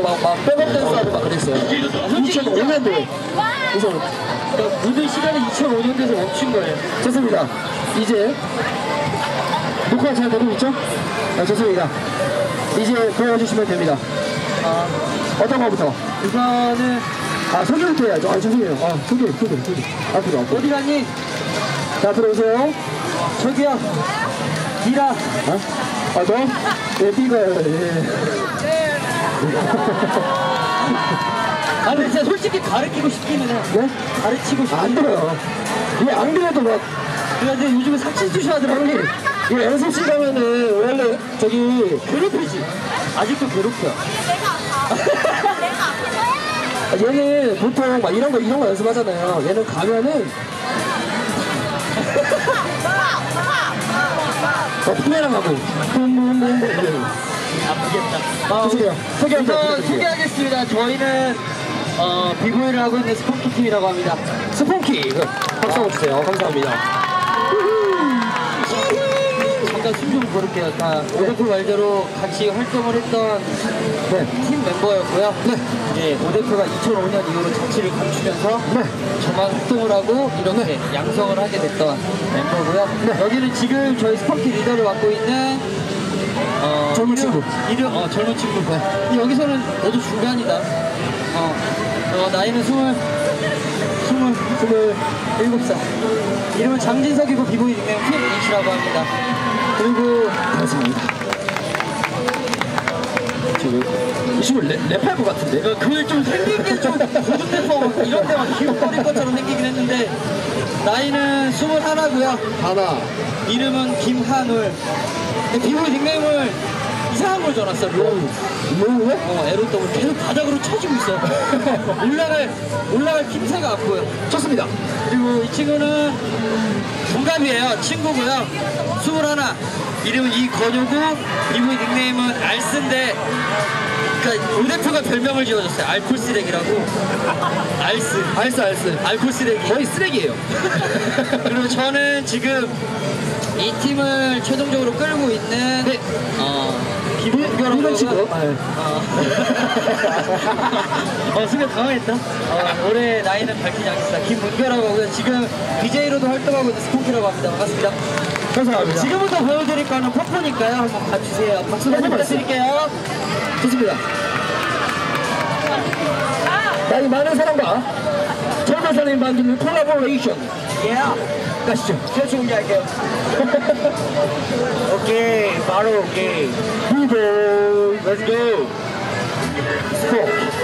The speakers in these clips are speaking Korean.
막, 막 백업 댄스하고 막 그랬어요. 2005년도에. 그래서 그러니까 묻은 시간이 2005년도에서 멈춘 거예요. 좋습니다. 이제 녹화 잘 되고 있죠? 아, 좋습니다. 이제 보여주시면 됩니다. 아, 어떤 거부터? 우선은 아, 소개부터 해야죠. 아, 죄송해요. 아, 소개, 소개, 소개. 앞으로, 앞으로. 어디 갔니? 자, 앞으로 오세요. 저기요. 미라. 어? 아, 너? 네, 삐가요. 예. 아, 근데 진짜 솔직히 가르치고 싶기는 해. 네? 가르치고 싶어. 안 돼요. 이게 안 그래도 막, 근데 요즘에 삭신수시 하더라고. 형님, 이 연습실 가면은 원래 저기, 괴롭히지. 아직도 괴롭혀. 아, 얘는 보통 막 이런 거, 이런 거 연습하잖아요. 얘는 가면은, 어, 하고, 붐붐붐붐. 아프겠다. 아, 주세요. 소개 우선. 소개하겠습니다. 저희는 어, 비보이를 하고 있는 스포키 팀이라고 합니다. 스포키. 그, 박수 한번 주세요. 감사합니다. 잠깐 숨좀 고를게요. 다 오데프 말대로 같이 활동을 했던 네. 팀 멤버였고요. 네. 이제 오데프가 2005년 이후로 자취를 감추면서 네. 저만 활동을 하고 이렇게 양성을 하게 됐던 멤버고요. 여기는 지금 저희 스포키 리더를 맡고 있는 어, 젊은 친구. 이름 어 젊은 친구. 근데 여기서는 너도 중간이다. 어, 어, 나이는 스물 스물 스물 일곱 살. 이름은 장진석이고 비보이 닉네임 퀸이시라고 합니다. 그리고 반갑습니다. 지금, 이 친구 랩, 랩할 것 같은데? 그- 그걸 좀 생긴 게좀 고등래퍼 이런 데막 기웃거릴 것처럼 생기긴 했는데 나이는 스물 하나고요. 하나. 이름은 김한울. 비보이 닉네임을 이상한 걸 줘놨어. 로. 뭐, 어, 에로 더블 계속 바닥으로 쳐주고 있어. 올라갈, 올라갈 낌새가 안 보여. 좋습니다. 그리고 이 친구는 동갑이에요. 친구고요. 21. 이름은 이건효고, 이분 닉네임은 알스인데, 그니까 오데프가 별명을 지어줬어요. 알콜 쓰레기라고. 알스. 알스, 알스. 알콜 쓰레기. 거의 쓰레기예요. 그리고 저는 지금 이 팀을 최종적으로 끌고 있는, 네. 어, 김문결라고 이런 친구. 아, 예. 어, 어 순간 당황했다. 어, 올해 나이는 밝히지 않겠습니다. 김문결라고 하고요. 지금 BJ로도 활동하고 있는 스포키라고 합니다. 반갑습니다. 감사합니다. 지금부터 보여드릴 거는 퍼포니까요. 한번 봐주세요. 박수 한번 부탁드릴게요. 좋습니다. 나이 많은 사람과 젊은 사람이 만드는 콜라보레이션. 예. 가시죠. 제가 준비할게요. 오케이. 바로 오케이. 후보 Let's go. 스포.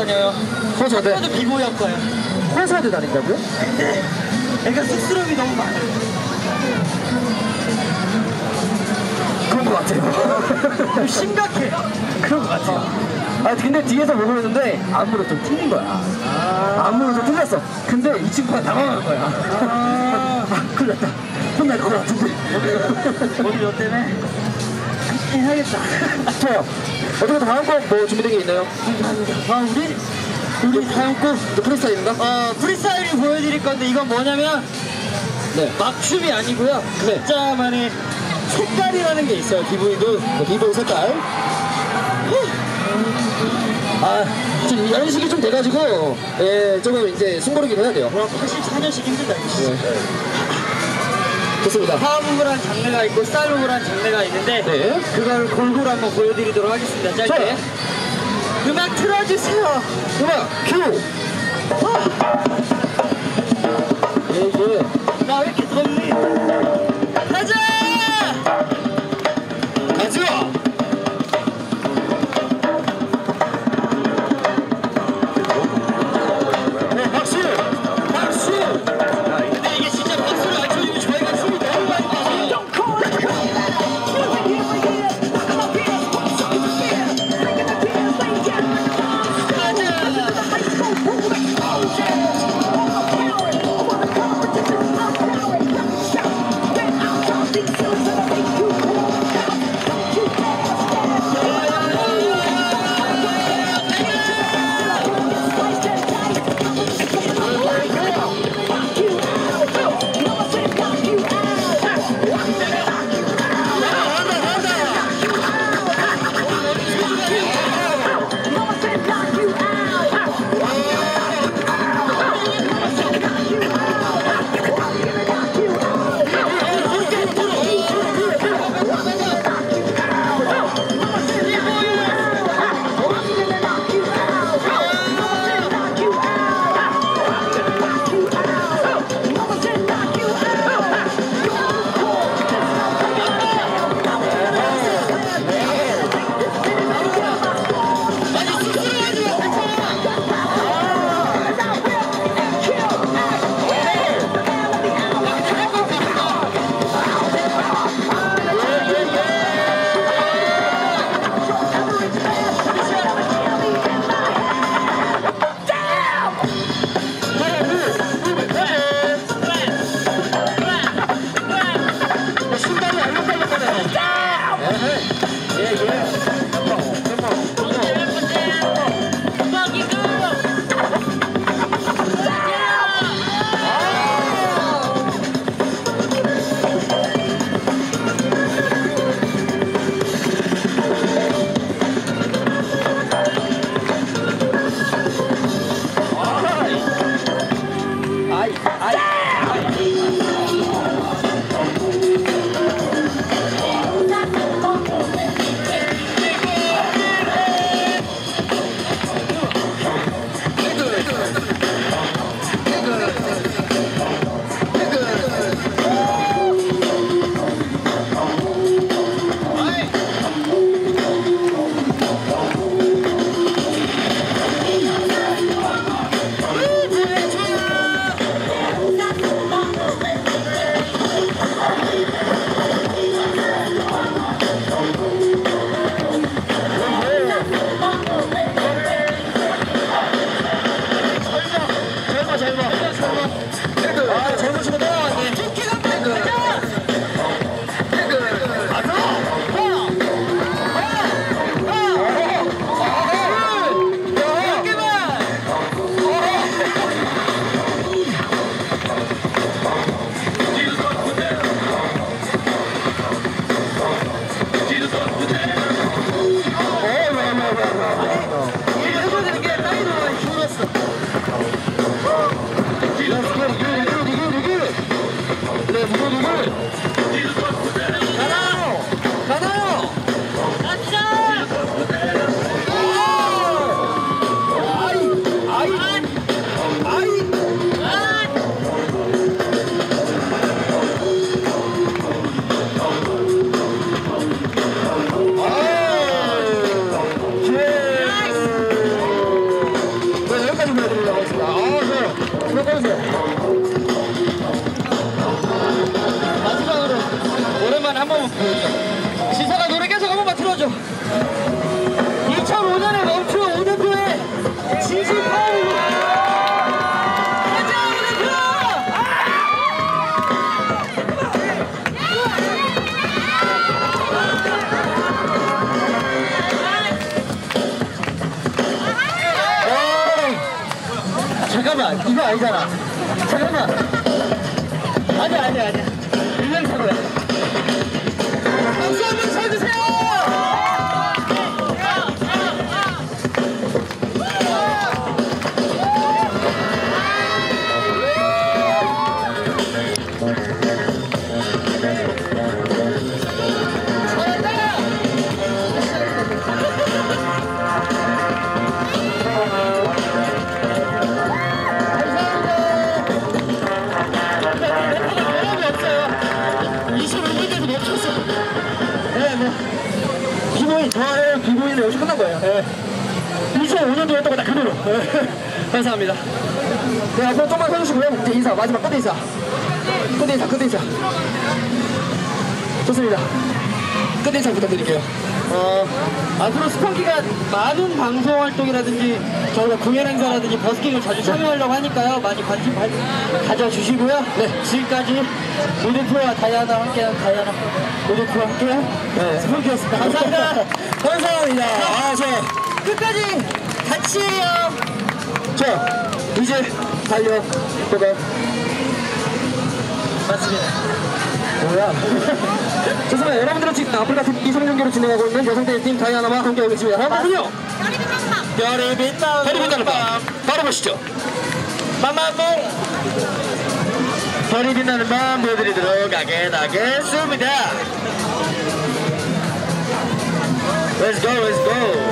다녀요. 호서대 호서대 비보이학과야. 호서대 다닌다고요? 근데 애가 쑥스러움이 너무 많아. 그런 것 같아요. 심각해. 그런 것 같아요. 아 근데 뒤에서 보고 있는데 안무로 좀 틀린 거야. 안무로 좀 틀렸어. 근데 이 친구가 당황한 거야. 아, 큰일 났다. 혼날 것 같은데. 오늘 너 때문에 해야겠다. 좋아요. 어떻게 다음 곡뭐 준비된 게 있나요? 아 우리 우리 다음 곡또 프리스타일인가? 어, 프리스타일을 보여드릴 건데 이건 뭐냐면 네. 막춤이 아니고요. 네. 진짜만의 색깔이라는 게 있어요. 기분이도. 네, 비보 색깔. 아, 좀 연식이 좀 돼가지고, 예, 조금 이제 숨고르기를 해야 돼요. 84년씩 힘들다. 네. 좋습니다. 파워무브란 장르가 있고 스타일무브란 장르가 있는데 네. 그걸 골고루 한번 보여드리도록 하겠습니다. 짧게. 좋아요. 음악 틀어주세요. 음악 큐! 예, 예. 나왜 이렇게 덥니? 가자! 가죠! 하니까요. 많이 관심 가, 가져주시고요. 네, 지금까지 무대프와 다이아나 함께한 다이아나 무대프와 함께한 네. 스펀키였습니다. 감사합니다. 감사합니다 아, 저 끝까지 같이 해요. 자, 이제 달려 보가 맞습니다. 뭐야? 좋습니다. 여러분들은 지금 아프리카 팀 이성 경기로 진행하고 있는 여성대회 팀 다이아나와 함께하고 있습니다. 다음 분은요? 별이 빛나는 별이 빛나는 밤. 바로 보시죠. 마마몽 별이 빛나는 밤 보여드리도록 하겠습니다. Let's go, let's go.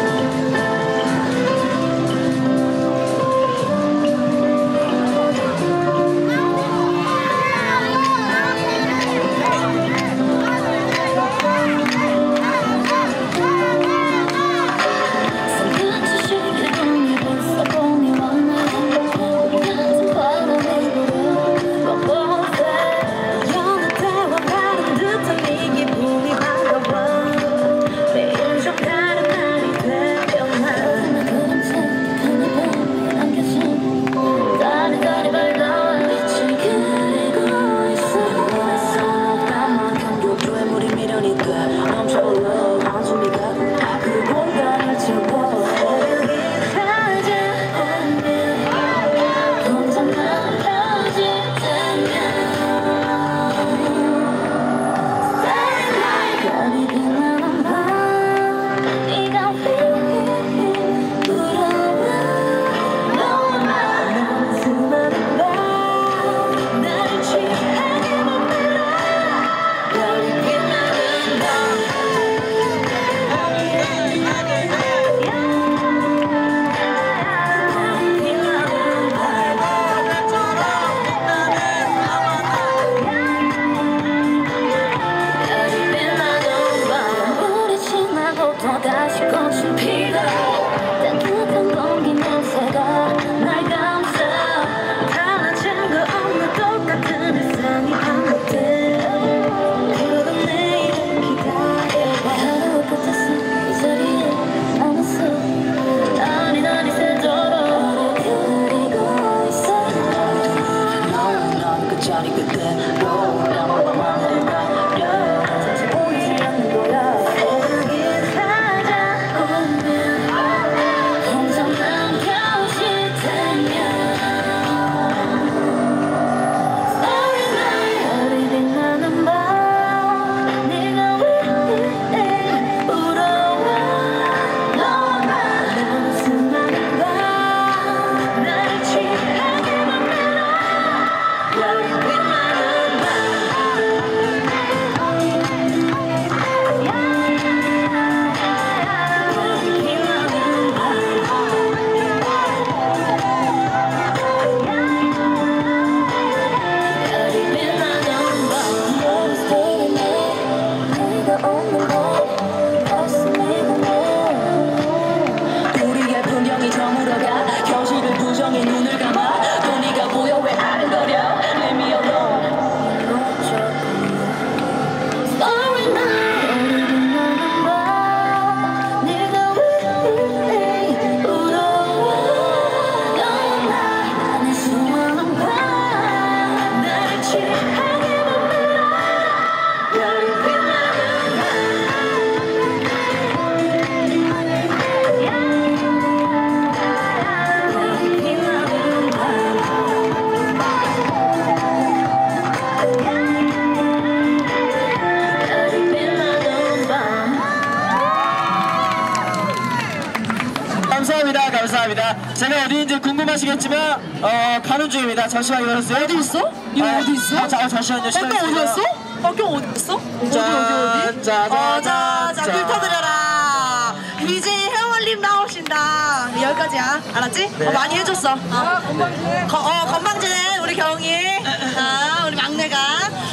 감사합니다. 제가 어디인지 궁금하시겠지만 어 가는 중입니다. 잠시만 기다려주세요. 어디 있어? 이거 어디 있어? 아, 자, 잠시만요. 시간 어디. 어디였어? 박경 어디 있어? 어디 자, 어디 어디? 자, 자, 어, 자, 자, 자. 자, 훑어드려라. 이제 헤어올림 나오신다. 여기까지야. 알았지? 네. 어, 많이 해줬어. 어. 건방지네. 어, 건방지네. 우리 경이. 아, 우리 막내가.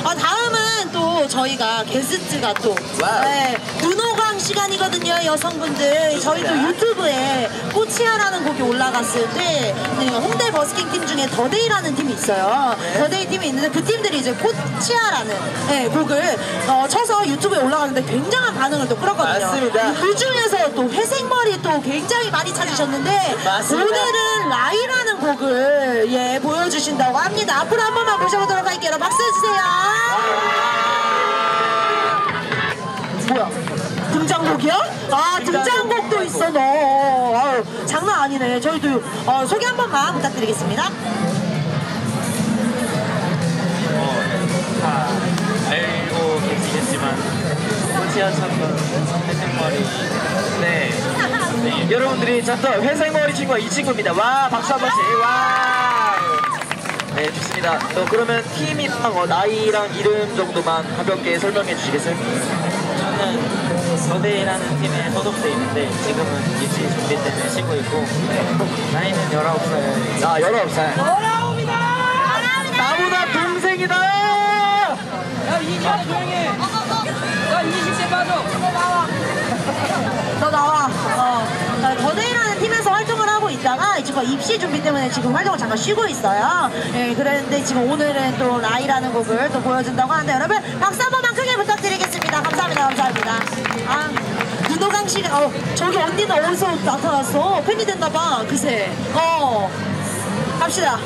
어, 다음은 또 저희가 게스트가 또. 와우. 네, 눈호강 시간이거든요, 여성분들. 저희도 유튜브에 꽃이야라는 곡이 올라갔을 때, 네, 홍대 버스킹 팀 중에 더데이라는 팀이 있어요. 더데이 팀이 있는데 그 팀들이 이제 꽃이야라는 네, 곡을 어, 춰서 유튜브에 올라가는데 굉장한 반응을 또 끌었거든요. 맞습니다. 그 중에서 또 회색머리 또 굉장히 많이 찾으셨는데, 맞습니다. 오늘은 라이라는 곡을 예, 보여주신다고 합니다. 앞으로 한 번만 모셔보도록 할게요. 박수 해주세요. 뭐야? 등장곡이야? 아 등장곡도 있어 너. 아유, 장난 아니네. 저희도 어, 소개 한 번만 부탁드리겠습니다. 다 알고 계시겠지만 꽃이야 찾던 회색머리 네, 네. 여러분들이 찾던 회색 머리 친구가 이 친구입니다. 와 박수 한 번씩. 와. 네 좋습니다. 어, 그러면 팀이랑 어, 나이랑 이름 정도만 가볍게 설명해 주시겠어요? 저는 서대이라는 팀에 소속돼 있는데 지금은 입시 준비 때문에 쉬고 있고 나이는 19살 자 19살. 나보다 동생이다. 너 나와. 어. 자, 더데이라는 팀에서 활동을 하고 있다가 지금 입시 준비 때문에 지금 활동을 잠깐 쉬고 있어요. 예, 그랬는데 지금 오늘은 또 라이라는 곡을 또 보여준다고 하는데 여러분 박수 한 번만 크게 부탁드리겠습니다. 감사합니다. 감사합니다. 아, 윤호강 씨가 어, 저기 언니는 어디서 나타났어? 팬이 됐나봐. 그새. 어. 갑시다.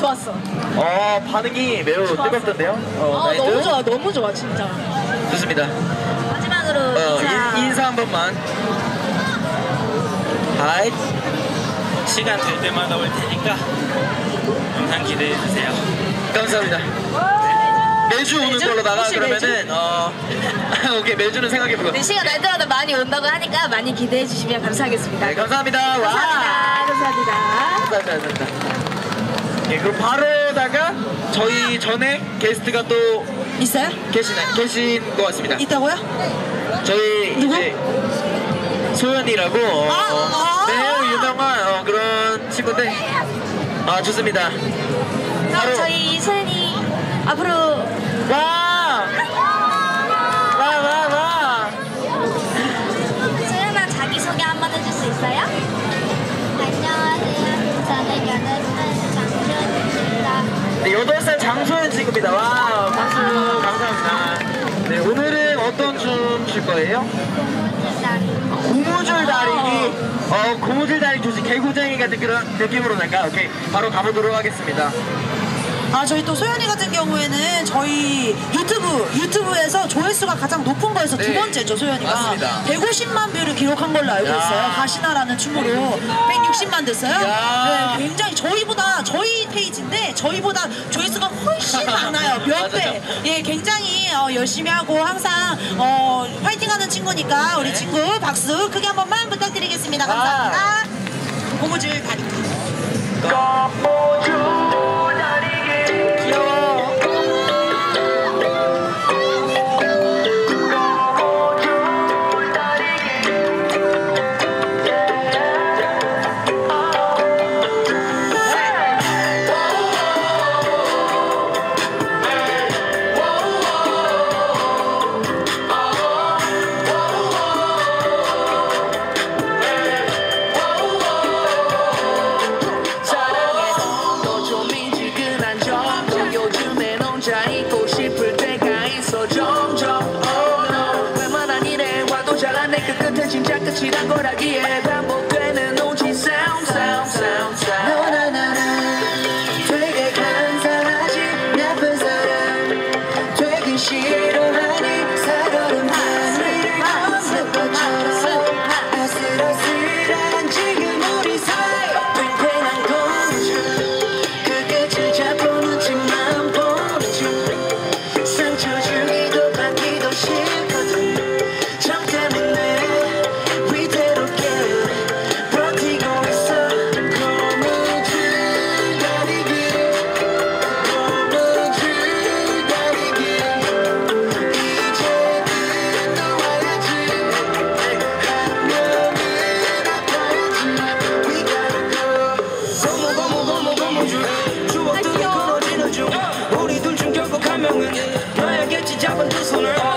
좋았어. 어 반응이 매우 뜨겁던데요. 어, 아? 너무 좋아. 너무 좋아, 진짜. 좋습니다. 마지막으로 어, 인사 인, 인사 한 번만. hi. 시간 될 때마다 올 테니까 영상 기대해 주세요 감사합니다. 매주 오는 매주? 걸로다가 혹시 그러면은 어 오케이 매주는 생각해 보고. 네, 시간 날 때마다 많이 온다고 하니까 많이 기대해 주시면 감사하겠습니다 네 감사합니다. 와. 감사합니다. 감사합니다. 감사합니다. 감사합니다. 예 그럼 바로다가 저희 전에 게스트가 또 있어요? 계시나 계신 것 같습니다. 있다고요? 저희 누구? 이제 소연이라고 어, 아, 아. 매우 유명한 어, 그런 친구인데 아 좋습니다. 그럼 바로- 저희 소연이 앞으로 와! 와, 와, 와! 소연아 자기소개 한번 해줄 수 있어요? 장소연 씨입니다. 와 박수 감사합니다. 네 오늘은 어떤 춤 출 거예요? 고무줄 다리기. 어 고무줄 다리기 조심 개구쟁이 같은 그런 느낌으로 될까? 오케이 바로 가보도록 하겠습니다. 아 저희 또 소연이 같은 경우에는 저희 유튜브 유튜브에서 조회수가 가장 높은 거에서 두 번째죠 소연이가. 맞습니다. 150만 뷰를 기록한 걸로 알고 있어요. 가시나라는 춤으로. 160만 됐어요? 네, 굉장히 저희보다 저희 페이지인데 저희보다 조회수가 훨씬 많아요 몇배. 예, 굉장히 어, 열심히 하고 항상 어, 화이팅하는 친구니까 우리 네. 친구 박수 크게 한 번만 부탁드리겠습니다. 감사합니다. 고무줄 다리 까뽀줄 sooner. Try you get your job and do sooner.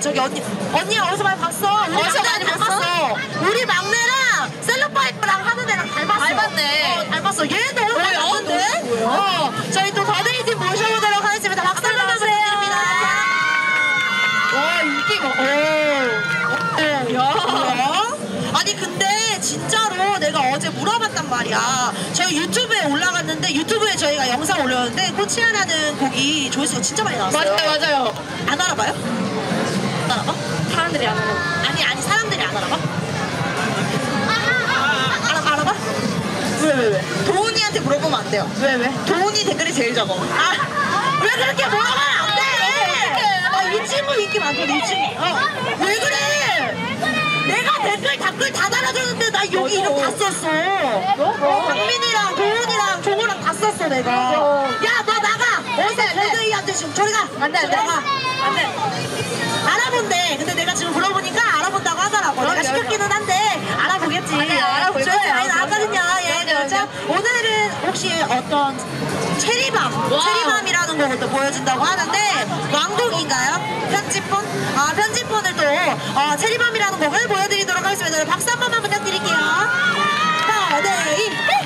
저기 언니 언니 어디서 많이 봤어? 어디서 많이 봤어? 우리 막내랑 셀럽파이브랑 하는 애랑 닮았어. 닮았네. 어 닮았어. 얘도 어, 오늘 닮았는데. 어, 어, 어 저희 또 더데이 팀 모셔보도록 하겠습니다. 박수 한번 부탁드립니다. 와 인기 뭐? 오. 야. 아니 근데 진짜로 내가 어제 물어봤단 말이야. 제가 유튜브에 올라갔는데 유튜브에 저희가 영상 올렸는데 꽃이야라는 곡이 조회수가 진짜 많이 나왔어요. 맞아요, 맞아요. 안 알아봐요? 안 알아봐? 사람들이 안 하는. 아니 아니 사람들이 안 알아봐? 알아 알아봐? 왜 왜 왜? 도훈이한테 물어보면 안 돼요. 왜 왜? 도훈이 댓글이 제일 적어. 아 왜 그렇게 물어보면 안 돼? 아, 이 친구 인기 많거든 이 친구. 어. 왜 그래? 내가 댓글 댓글 다 달아줬는데 나 여기 이름 다 썼어. 어, 박민이랑 도훈이랑 종호랑 다 썼어 내가. 야너 골드이한테 지금 저리 가. 안 돼 안돼. 나가. 안 돼. 알아본대. 근데 내가 지금 불러보니까 알아본다고 하더라고. 내가 시켰기는 한데 알아보겠지. 아니, 거예요. 많이 나왔거든요. 예, 그렇죠. 오늘은 혹시 어떤 체리밤, 체리밤이라는 또 보여준다고 하는데 왕곡인가요? 편집본? 아, 편집본을 또 어, 체리밤이라는 곡을 보여드리도록 하겠습니다. 박수 한 번만 부탁드릴게요. 하나, 네, 이.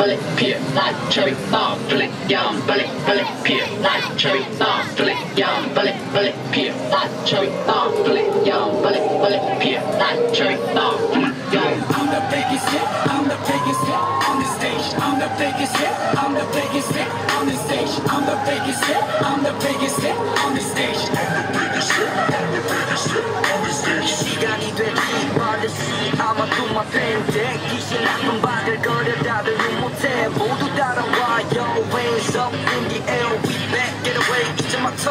Bullet, bullet, peer, like cherry bomb, bullet, yum, bullet, bullet, peer, like cherry bomb, bullet, yum, bullet, bullet, peer, like cherry bomb, bullet, yum, bullet, bullet, peer, like cherry bomb, bullet, yum. I'm the biggest hit, I'm the biggest hit on the stage. I'm the biggest hit, I'm the biggest hit on the stage. I'm the biggest hit, I'm the biggest hit on the stage. 시간이 되지 버릇이 아마 또만 팬데 귀신 나쁜 바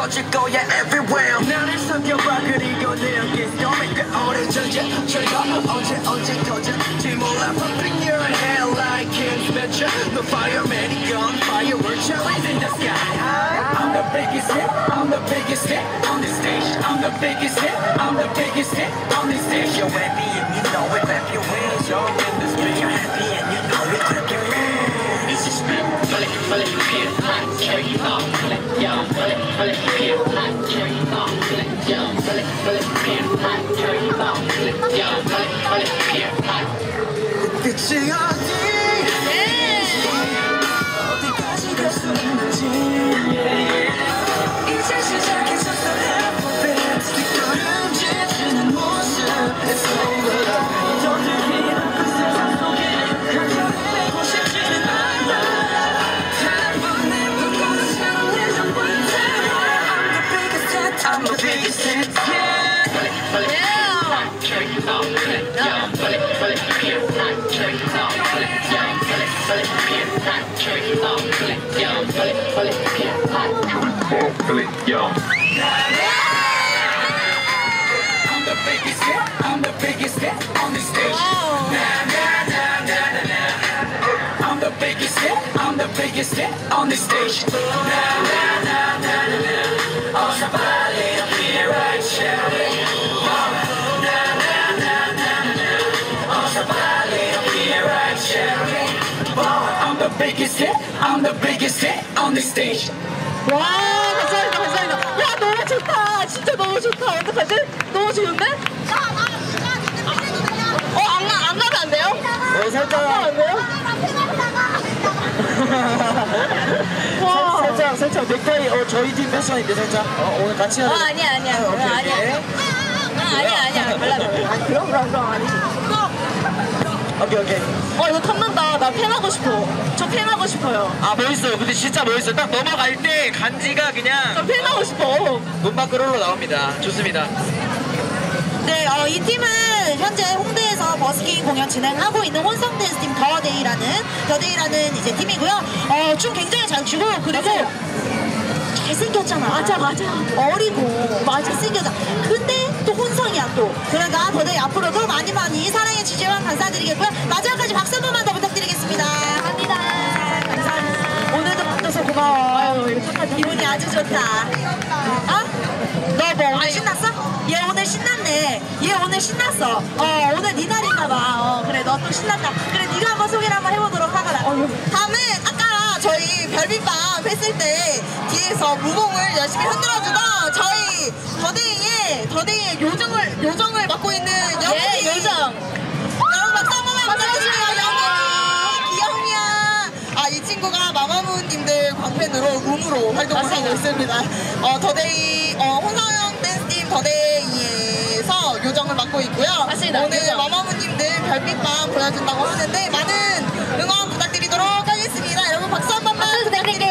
이제 막 터질 거야 everywhere 나를 속여봐 그리고 내 어깨 스톰에 꽤 오래전이야 저희가 언제 언제 터질지 몰라 Pumping your hair like Ken Spencer The fireman gun fireworks showers in the sky I'm the biggest hit, I'm the biggest hit on the stage. I'm the biggest hit, I'm the biggest hit on the stage. You're happy and you know it clap your hands You're in the street You're happy and you know it clap your hands This is me, down, pull get hot, hot, hot. Your. biggest hit on this stage. Now, now, now, now, now, now. Oh, somebody, I'll be right, shall we? Biggest hit, I'm the biggest hit on the stage. 와, 감사합니다, 감사합니다. 와, 너무 좋다. 진짜 너무 좋다. 어떡하지? 너무 좋은데? 어, 안, 가, 안 가면 안 돼요? 어, 살짝. 안 돼요? 와. 살짝, 살짝 넥타이, 어, 저희 팀 패션인데, 살짝. 어, 오늘 같이 하는. 어, 아니야, 아니야. 아, 오케이, 아니야. 오케이. 아, 아니야, 아니야. 몰라, 몰라. 아니, 그럼, 그럼, 그럼 아니지. 오케이, 오케이. 어, 이거 탐난다. 나 팬하고 싶어. 저 팬하고 싶어요. 아, 멋있어요. 근데 진짜 멋있어요. 딱 넘어갈 때 간지가 저 그냥 팬하고 싶어. 눈 밖으로 흘러 나옵니다. 좋습니다. 네, 어, 이 팀은 현재 홍대에서 버스킹 공연 진행하고 있는 혼성 댄스 팀 더데이라는 더데이라는 이제 팀이고요. 어, 춤 굉장히 잘 추고 그리고 잘생겼잖아. 맞아, 맞아. 어리고 맞아 잘생겼잖아. 근데 또 혼성이야 또. 그러니까 더데이 앞으로도 많이 많이 사랑해 주시면 감사드리겠고요. 마지막까지 박수 한 번만 더 부탁드리겠습니다. 감사합니다. 감사합니다. 오늘도 만나서 고마워. 아유. 기분이 아주 좋다. 어? 너뭐 오늘 신났어? 얘 오늘 신났네. 얘 오늘 신났어. 어 오늘 네 날인가 봐. 어 그래 너 또 신났다. 그래 네가 한번 소개를 한번 해보도록 하거라. 다음은 아까 저희 별빛밤 했을 때 뒤에서 무봉을 열심히 흔들어주던 저희 더데이의 더데이의 요정을 요정을 맡고 있는 영희. 예, 요정. 여러분 박수 한 번만 부탁드릴게요. 영희 귀여우냐. 아이 친구가 마마무님들 광팬으로 무무로 활동을 하고 있습니다. 어 더데이 어, 혼성 댄스팀 더데이에서 요정을 맡고 있고요. 맞습니다. 오늘 요정. 마마무님들 별빛밤 보여준다고 하는데 많은 응원 박수 한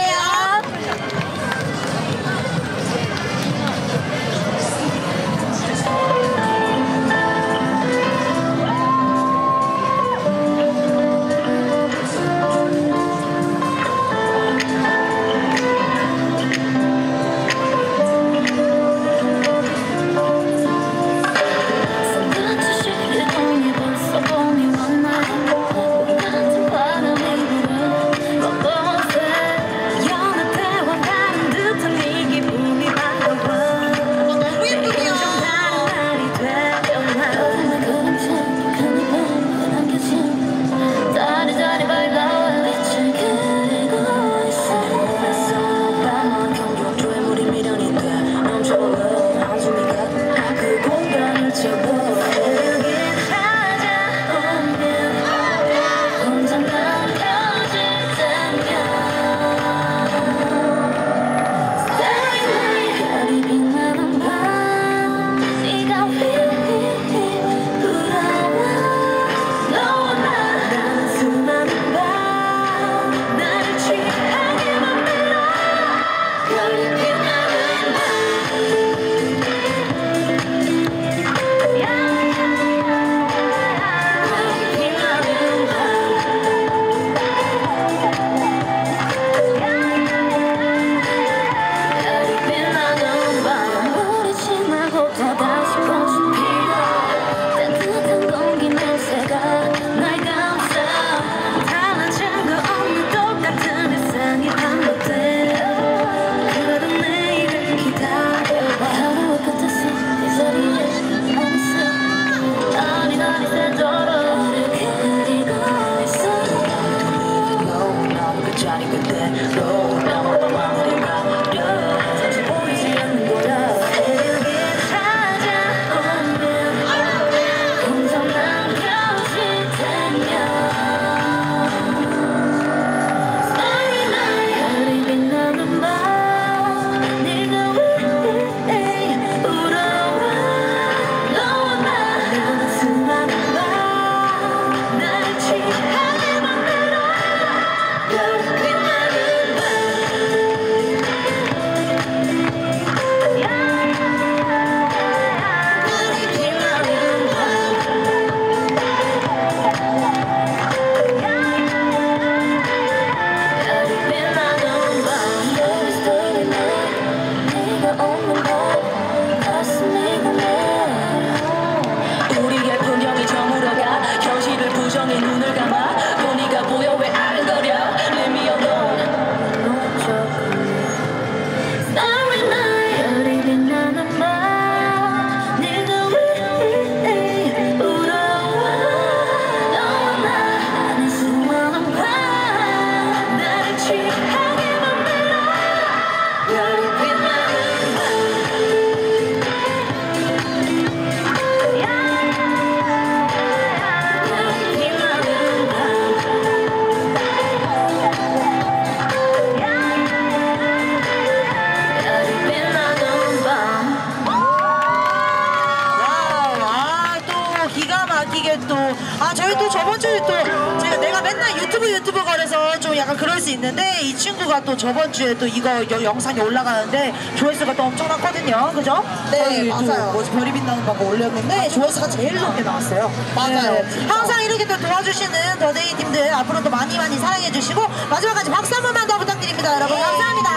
또 이거 여- 영상이 올라가는데, 조회수가 또 엄청났거든요. 그죠? 네, 맞아요. 뭐 별이 빛나는 방법 올렸는데, 조회수가 제일 높게 나왔어요. 맞아요, 네. 항상 이렇게 또 도와주시는 더데이 팀들, 앞으로도 많이 많이 사랑해주시고, 마지막까지 박수 한 번만 더 부탁드립니다. 여러분, 네. 감사합니다.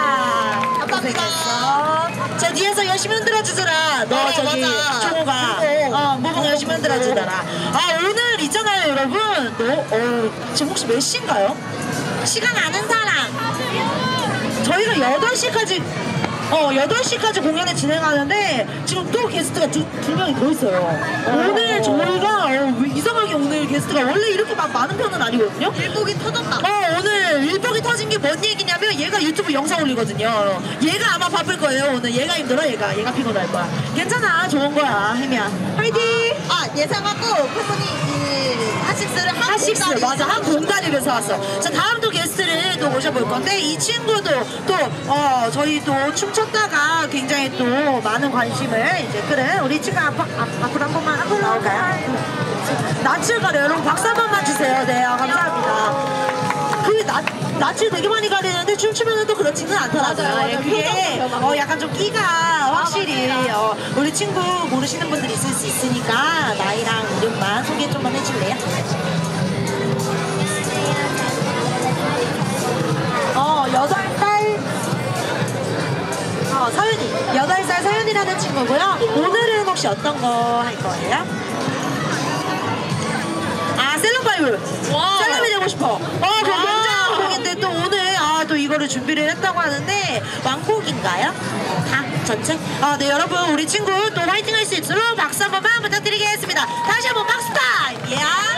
감사합니다. 저 뒤에서 열심히 흔들어 주더라. 너 네, 저기. 종호가 무공. 어, 무공 열심히 흔들어 주더라. 아 오늘 있잖아요 여러분. 너 어, 지금 혹시 몇 시인가요? 시간 아는 사람. 8시까지 어 8시까지 공연을 진행하는데 지금 또 게스트가 두명이 더 있어요. 오늘 저희가 어, 이상하게 오늘 게스트가 원래 이렇게 막 많은 편은 아니거든요. 일복이 터졌다. 어 오늘 일복이 터진 게 뭔 얘기냐면 얘가 유튜브 영상 올리거든요. 얘가 아마 바쁠 거예요 오늘. 얘가 힘들어 얘가. 얘가 피곤할 거야. 괜찮아 좋은 거야 혜미야. 화이팅! 아, 아 예상하고 팬분이 그 이 하식스를 한 하식스 공다리 맞아. 한 공다리를 사왔어. 자 다음 또 모셔볼 건데 이 친구도 또 어, 저희 도 춤췄다가 굉장히 또 많은 관심을 이제 그래 우리 친구 앞, 앞, 앞으로 한 번만 한번 나올까요? 낯을 가려요 여러분 박수 한 번만 주세요 네 아, 감사합니다 그 낯, 낯을 되게 많이 가리는데 춤추면 또 그렇지는 않더라고요 맞아요, 맞아요. 그게 어, 약간 좀 끼가 아, 확실히 어, 우리 친구 모르시는 분들 있을 수 있으니까 나이랑 이름만 소개 좀만 해줄래요? 서윤이, 여덟 살 서윤이라는 친구고요. 오늘은 혹시 어떤 거 할 거예요? 아, 셀럽파이브! 셀럽이 되고 싶어! 어, 저 굉장한 곡인데 또 오늘 아, 또 이거를 준비를 했다고 하는데 완곡인가요? 다? 전체? 아, 네, 여러분 우리 친구 또 화이팅 할 수 있도록 박수 한 번만 부탁드리겠습니다. 다시 한번 박수 타임! 예!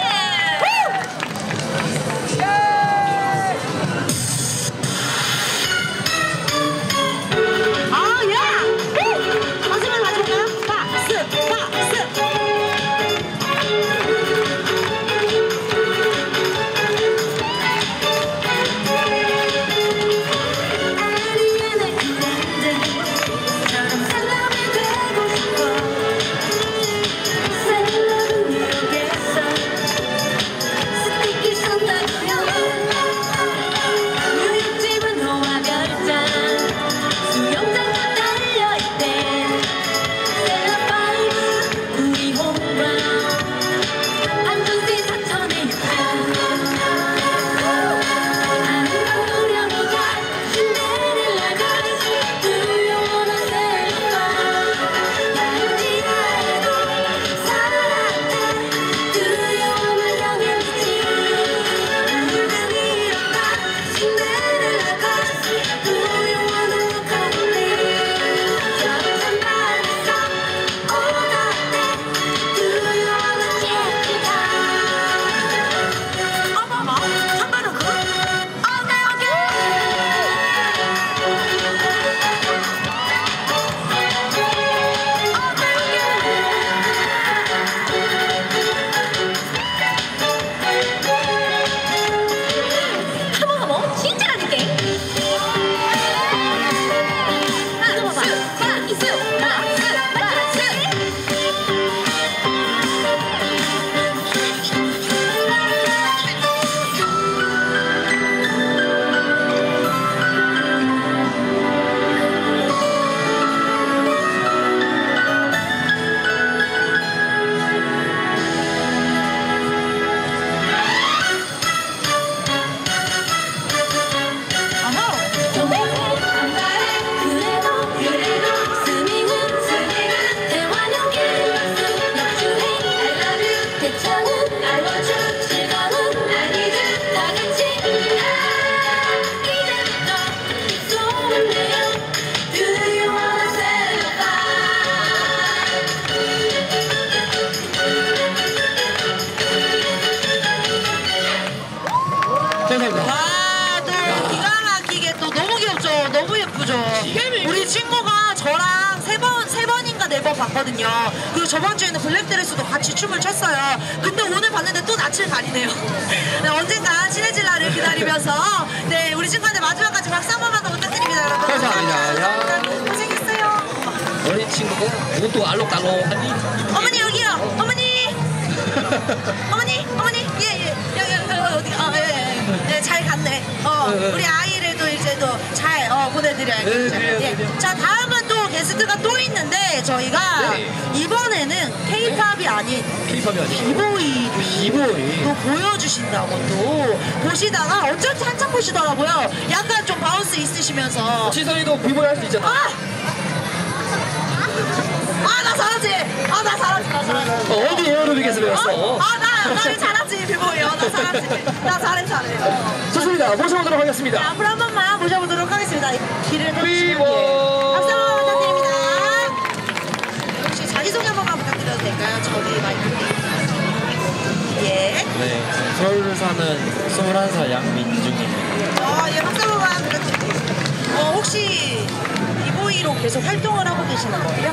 계속 활동을 하고 계시는 거예요?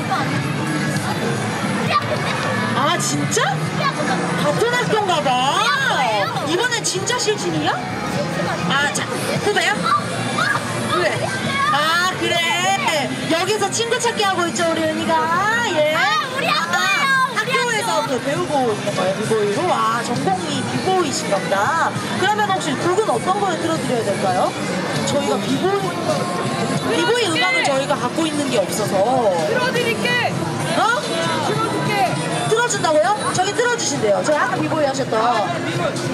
아 진짜? 같은 학교인가 봐 이번엔 진짜 실신이야? 아 자, 후배요? 왜? 아 그래 여기서 친구 찾기 하고 있죠 우리 은희가 예. 아 우리 아, 학교에서 배우고 있는 거예요 이거 와 전공이 비보이신가 보다. 그러면 혹시 곡은 어떤 걸 틀어드려야 될까요? 저희가 비보이, 비보이 음악을 저희가 갖고 있는 게 없어서. 들어줄게. 틀어준다고요? 저기 틀어주신대요. 저희 아까 비보이 하셨던.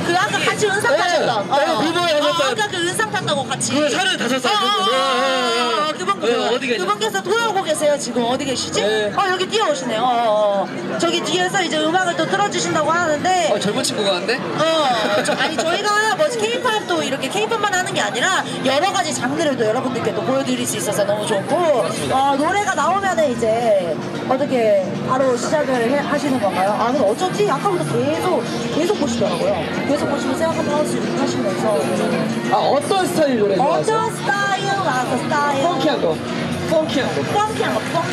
그 아까 같이 은상 네, 타셨던. 네, 비보이 하셨던. 어, 아까 그 은상 탔다고 같이. 그 35살 어, 어. 어, 어, 네, 어, 네, 그분, 네. 어디 계세요? 그분께서 돌아오고 계세요. 지금 어디 계시지? 네. 어, 여기 뛰어오시네요. 어, 어, 어. 저기 뒤에서 이제 음악을 또 틀어주신다고 하는데. 어, 젊은 친구가 왔네? 어, 저, 아니 저희가 뭐 케이팝도 이렇게 케이팝만 하는 게 아니라 여러 가지 장르를 또 여러분들께 또 보여드릴 수 있어서 너무 좋고 어, 노래가 나오면은 이제 어떻게 바로 시작을 해- 하시는 건가요? 아 근데 어쩐지 아까부터 계속 계속 보시더라고요. 계속 보시면서 생각하면 하시면서 아, 어떤 스타일 노래 좋아하세요? 어떤 스타일 나왔어 스타일 펑키한 거. 펑키한 거. 펑키한 거 펑.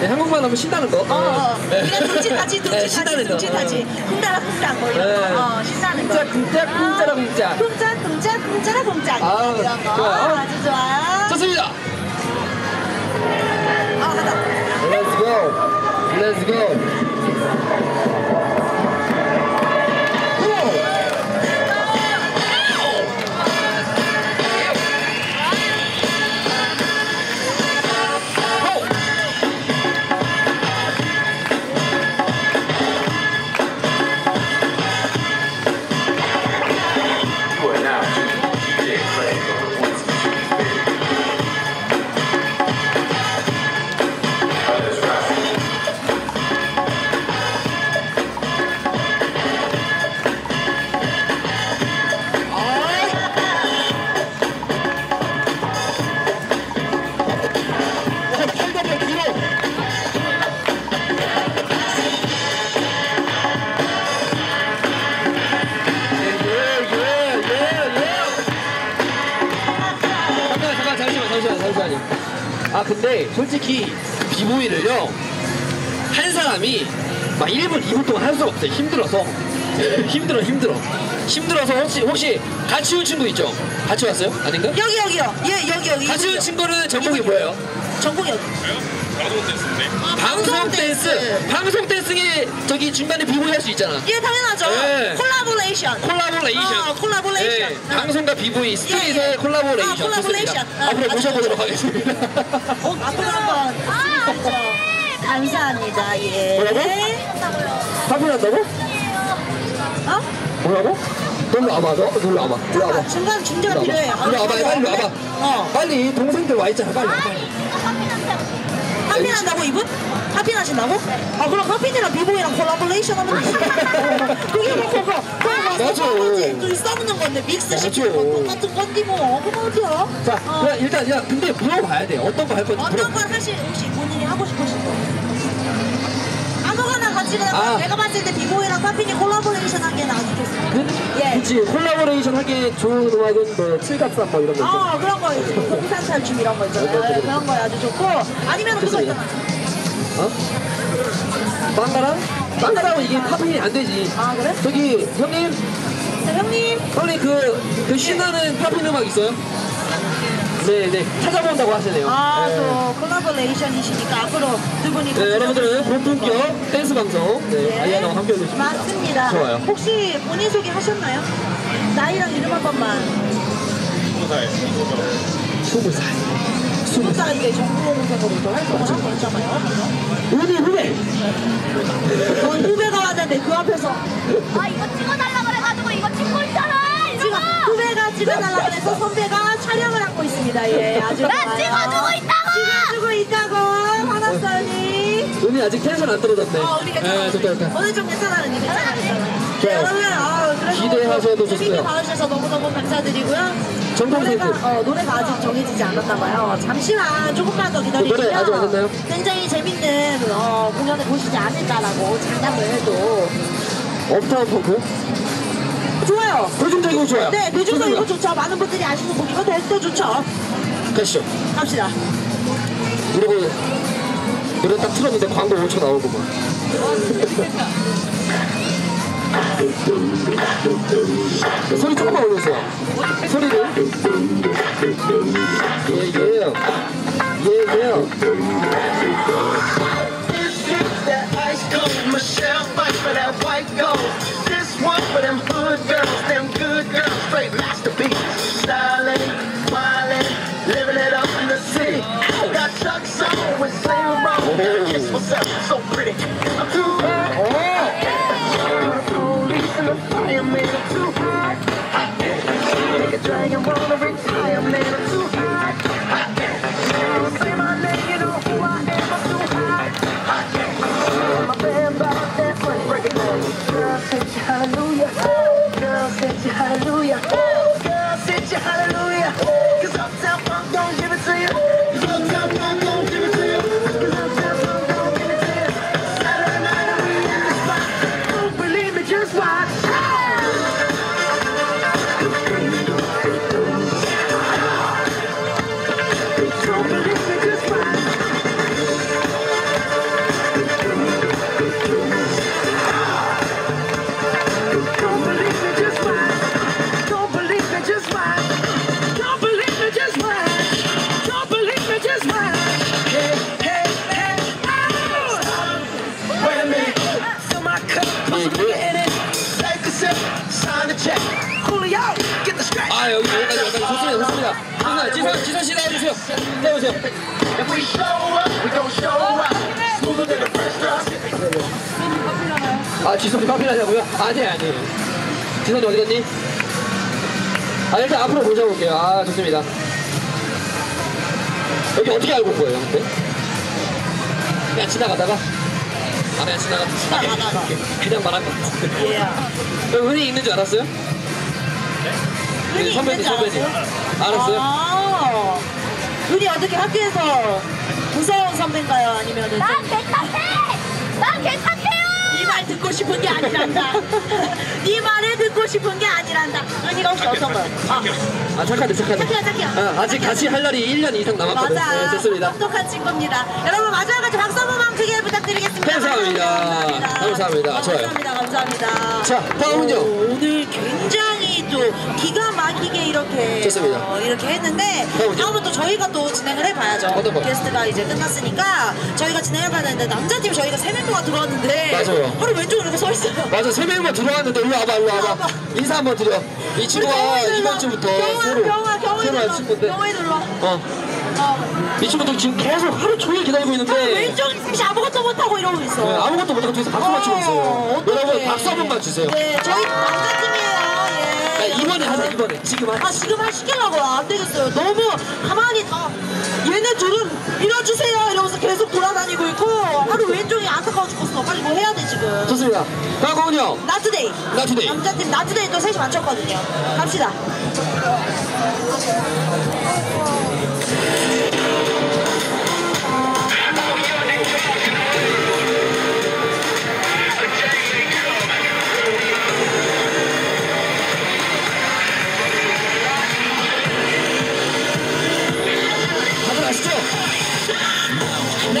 네, 한국말 하면 신나는 거. 어, 어. 네. 그냥 신나는 거. 둥지타지 쿵따라 쿵따 뭐 이런 네. 거 어, 신나는 거 쿵짝, 쿵짝, 쿵짜라 쿵짝. 쿵짝 쿵짝 쿵짜라 쿵짝 아, 이런 거 좋아요. 아주 좋아요 좋습니다. 아 하다 Let's go. Let's go. 근데 솔직히 비보이를요 한 사람이 막 1분 2분 동안 할 수가 없어요. 힘들어서 힘들어 힘들어 힘들어서 혹시 혹시 같이 온 친구 있죠? 같이 왔어요? 아닌가? 여기 여기요 예 여기 여기 같이 온 친구는 전공이 뭐예요? 전공이 어디 방송 댄스. 방송 댄스에 저기 중간에 비보이 할 수 있잖아. 예 당연하죠 네. 콜라보레이션 콜라보레이션. 어, 콜라보레이션. 네, 응. 방송과 비보이 street의 예, 예. 콜라보레이션. 아, 콜라보레이션. 좋습니다. 아, 앞으로 모셔보도록. 하겠습니다. 어, 앞으로 한번 하시죠. 감사합니다 예 뭐라고? 팝핀한다고? 어? 뭐라고? 놀러 와봐, 너 놀러 와봐. 놀러 와봐. 중간 중재가 놀러 필요해 와봐. 놀러 와봐, 빨리 와봐. 어 빨리 동생들 와 있잖아, 빨리 와. 빨리. 팝핀한다고 이분? 팝핀하신다고? 아 그럼 팝핀이랑 비보이랑 콜라보레이션 하면 되지 그게 뭐 그거 그거 맞아. 싸우는 건데 믹스 시키는 건 똑같은 건데 뭐 그럼 어디야? 자, 어. 그럼 일단 야, 근데 물어봐야 돼. 어떤 거 할 건지. 어떤 걸 하실 혹시 본인이 하고 싶으신 거? 아무거나 같이 그냥 아. 내가 봤을 때 비보이랑 팝핀이 콜라보레이션 한게 나았겠어 그, 예. 그치 콜라보레이션 하기에 좋은 음악은 뭐 칠갑산 뭐 이런 거 있죠. 어 그런 거 있지 봉산 탈춤 이런 거 있잖아요 네, 그런 거 아주 좋고 아니면 그거. 있잖아 어? 빵가랑? 빵가랑은 이게 팝이 안 되지. 아 그래? 저기 형님 자, 형님 빨리 그, 그 신나는 팝인 음악 있어요? 네 네 찾아본다고 하시네요. 네. 아또 콜라보레이션이시니까 앞으로 두 분이 네, 여러분들은 고품격 댄스 방송 네, 예. 아이아나와 함께 해주십니다. 맞습니다 좋아요. 혹시 본인 소개 하셨나요? 나이랑 이름 한 번만 스무 살. 스무 살. 진짜 이게 전국생으로도 활동을 하고 있잖아요 우리 후배. 전 후배가 왔는데 그 앞에서 아 이거 찍어달라 그래가지고 이거 찍고 있잖아. 이거. 지금 후배가 찍어달라고 해서 선배가 촬영을 하고 있습니다 예 아주 나. 찍어주고 있다고. 찍어주고 있다고 화났어니 은희 아직 텐션 안 떨어졌네. 어 우리 괜찮아 네, 좋다, 좋다. 오늘 좀 괜찮아 언니 괜찮아 괜찮아. 여러분 아, 그래서 기대하셔도 재밌게 좋고요. 봐주셔서 너무너무 감사드리고요 정통 노래가, 선수. 어, 노래가 아직 정해지지 않았나 봐요 잠시만 조금만 더 노래 아직 안 기다리시면 됐나요? 굉장히 재밌는 어, 공연을 보시지 않을까라고 장담을 또 업타운 펑크. 좋아요 대중적이고 좋아요. 네 대중적이고. 좋죠 많은 분들이 아시는 곡이고 대도 좋죠 가시죠. 갑시다 그리고 노래 딱 틀었는데 광고 5초 나오고만. 소리 조금만 질러주세요. 소리를. 예, 예. 예, 예. that ice cold. Michelle fight for that white gold. This one for them hood girls, them good girls, straight masterpiece. Styling, smiling, living it up in the city. Got Chuck's on with Saint Laurent. Kiss myself, so pretty. I'm too hot. 아, 지선이 커피 하자고요? 아니, 아니. 지선이 어디 갔니? 아, 일단 앞으로 모셔볼게요. 아, 좋습니다. 여기 어떻게 알고 온 거예요, 근데? 그냥 지나가다가? 아, 그냥 지나가. 지나가다가. 그냥 말한 거. 여기 은희 있는 줄 알았어요? 네? 선배님, 선배님. 알았어요? 아, 우리 어떻게 학교에서 무서운 선배인가요? 아니면은 난 괜찮대! 난! 이말 듣고 싶은 게 아니란다. 네 말을 듣고 싶은 게 아니란다. 은희가 혹시 어떤 거요? 아, 아, 착하네, 착하네. 착해요, 착해요. 아, 아직 같이 할 날이 1년 이상 남았거든요. 맞아. 네, 좋습니다. 똑똑한 친구입니다. 여러분 마지막까지 박수 한 번만 크게 부탁드리겠습니다. 감사합니다. 감사합니다. 좋아요. 감사합니다. 감사합니다. 자, 다음은요. 오, 오늘 굉장히 또 기가 막히게 이렇게 좋습니다. 어, 이렇게 했는데 다음은요? 다음은 또 저희가 또 진행을 해봐야죠. 어떤 거요? 게스트가 이제 끝났으니까 저희가 진행해봐야 되는데 남자팀 저희가 세 멤버가 들어왔는데 맞아요. 바로 왼쪽으로 이렇게 서 있어요. 맞아, 세 명만 들어왔는데 일로 와봐, 일로 와봐. 와봐. 인사 한번 드려. 이 친구가 이번. 주부터 경호에 새로 한 들러. 친구인데. 경호에 들러. 어, 어. 이 친구도 지금 계속 하루 종일 기다리고 있는데 왼쪽에 셋이 아무것도 못하고 이러고 있어. 네, 아무것도 못하고 뒤에서 박수 맞추고 있어요. 어, 여러분. 박수 한 번만 주세요. 네, 저희 남자팀이에요. 야, 예. 이번에 하자, 이번에. 지금 하자. 아 지금 할 시키려고요 안 되겠어요 너무 가만히 다 얘네 둘은 밀어주세요 이러면서 계속 돌아다니고 있고 하루 왼쪽이 안타까워 죽겠어 빨리 뭐 해야 돼 지금 좋습니다. 다음 곡은요. 나트데이 나트데이. 남자팀 나트데이 또 셋이 맞췄거든요 갑시다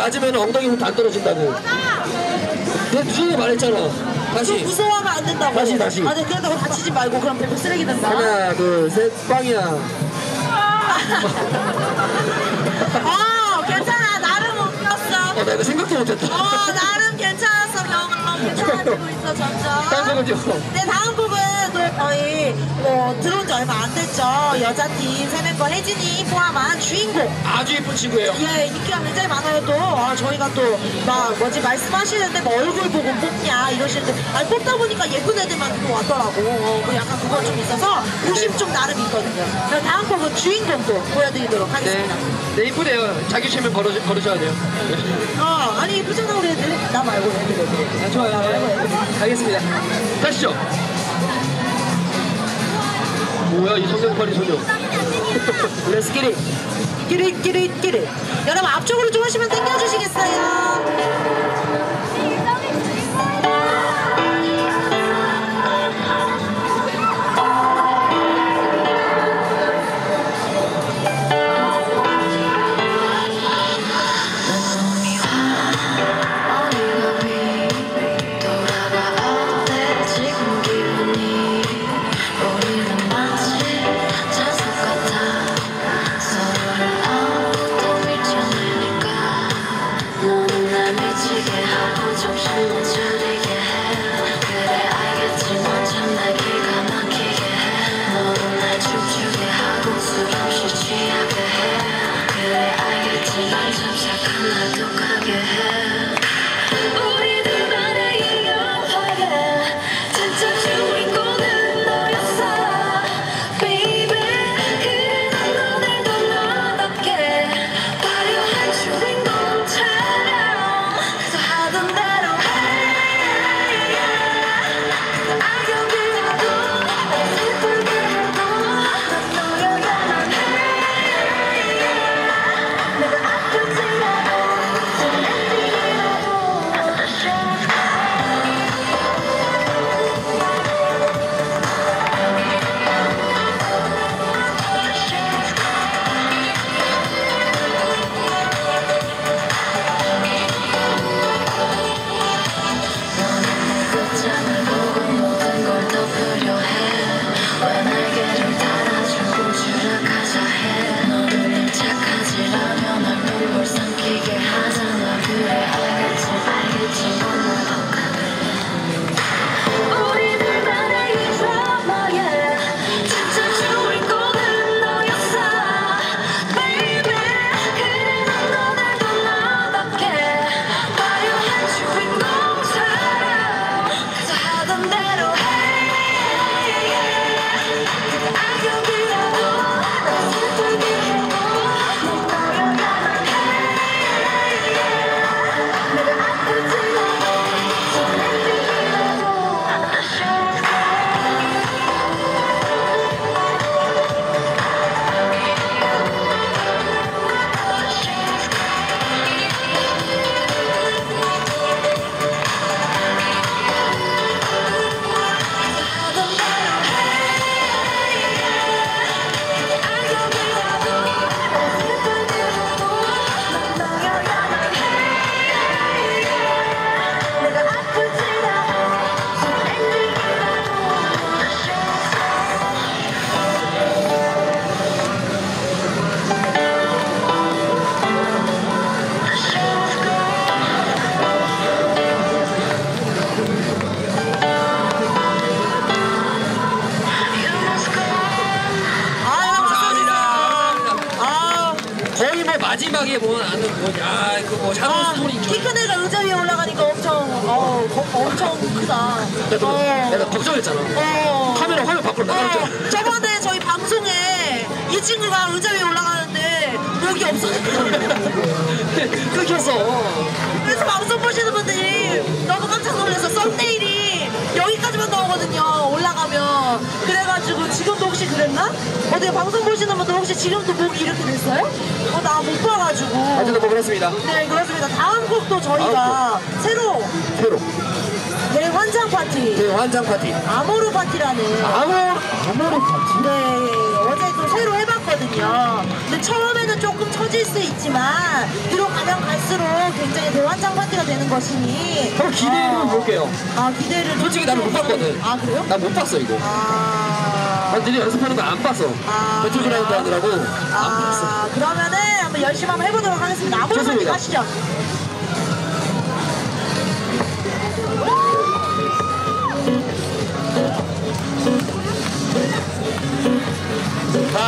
맞으면 엉덩이부터 안 떨어진다고. 내가 뒤에 말했잖아. 좀 다시. 무서워하면 안 된다고. 다시, 다시. 아니 그렇다고 다치지 말고 그럼 배고 쓰레기 된다. 하나, 둘, 셋, 빵이야. 어 괜찮아 나름 웃겼어. 어, 나 이거 생각도 못했다. 어 나름 괜찮았어 병아 괜찮아지고 있어 점점. 딴 거는요? 네 다음 저희 뭐 들어온 지 얼마 안 됐죠 여자팀 세 멤버 혜진이 포함한 주인공. 아주 예쁜 친구예요. 예, 인기가 굉장히 많아요, 또. 아, 저희가 또, 막, 뭐지, 말씀하시는데, 뭐, 얼굴 보고 뽑냐, 이러시는데, 아니, 뽑다 보니까 예쁜 애들만 또 왔더라고. 어, 뭐 약간 그건 좀 있어서, 욕심 좀 나름 있거든요. 그럼 다음 곡은 주인공도 보여드리도록 네. 하겠습니다. 네, 이쁘네요. 자기 최면 걸어, 걸으셔야 돼요. 어, 아니, 예쁘잖아, 우리 애들. 나 말고, 애들. 아, 좋아요. 네. 알겠습니다. 가시죠. 뭐야, 이 성냥팔이 소녀. Let's get it. 기릿, 기릿, 기릿. 여러분, 앞쪽으로 좀 하시면 당겨주시겠어요?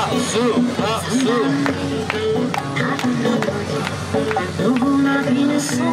박수, 박수. 누구나 비는 손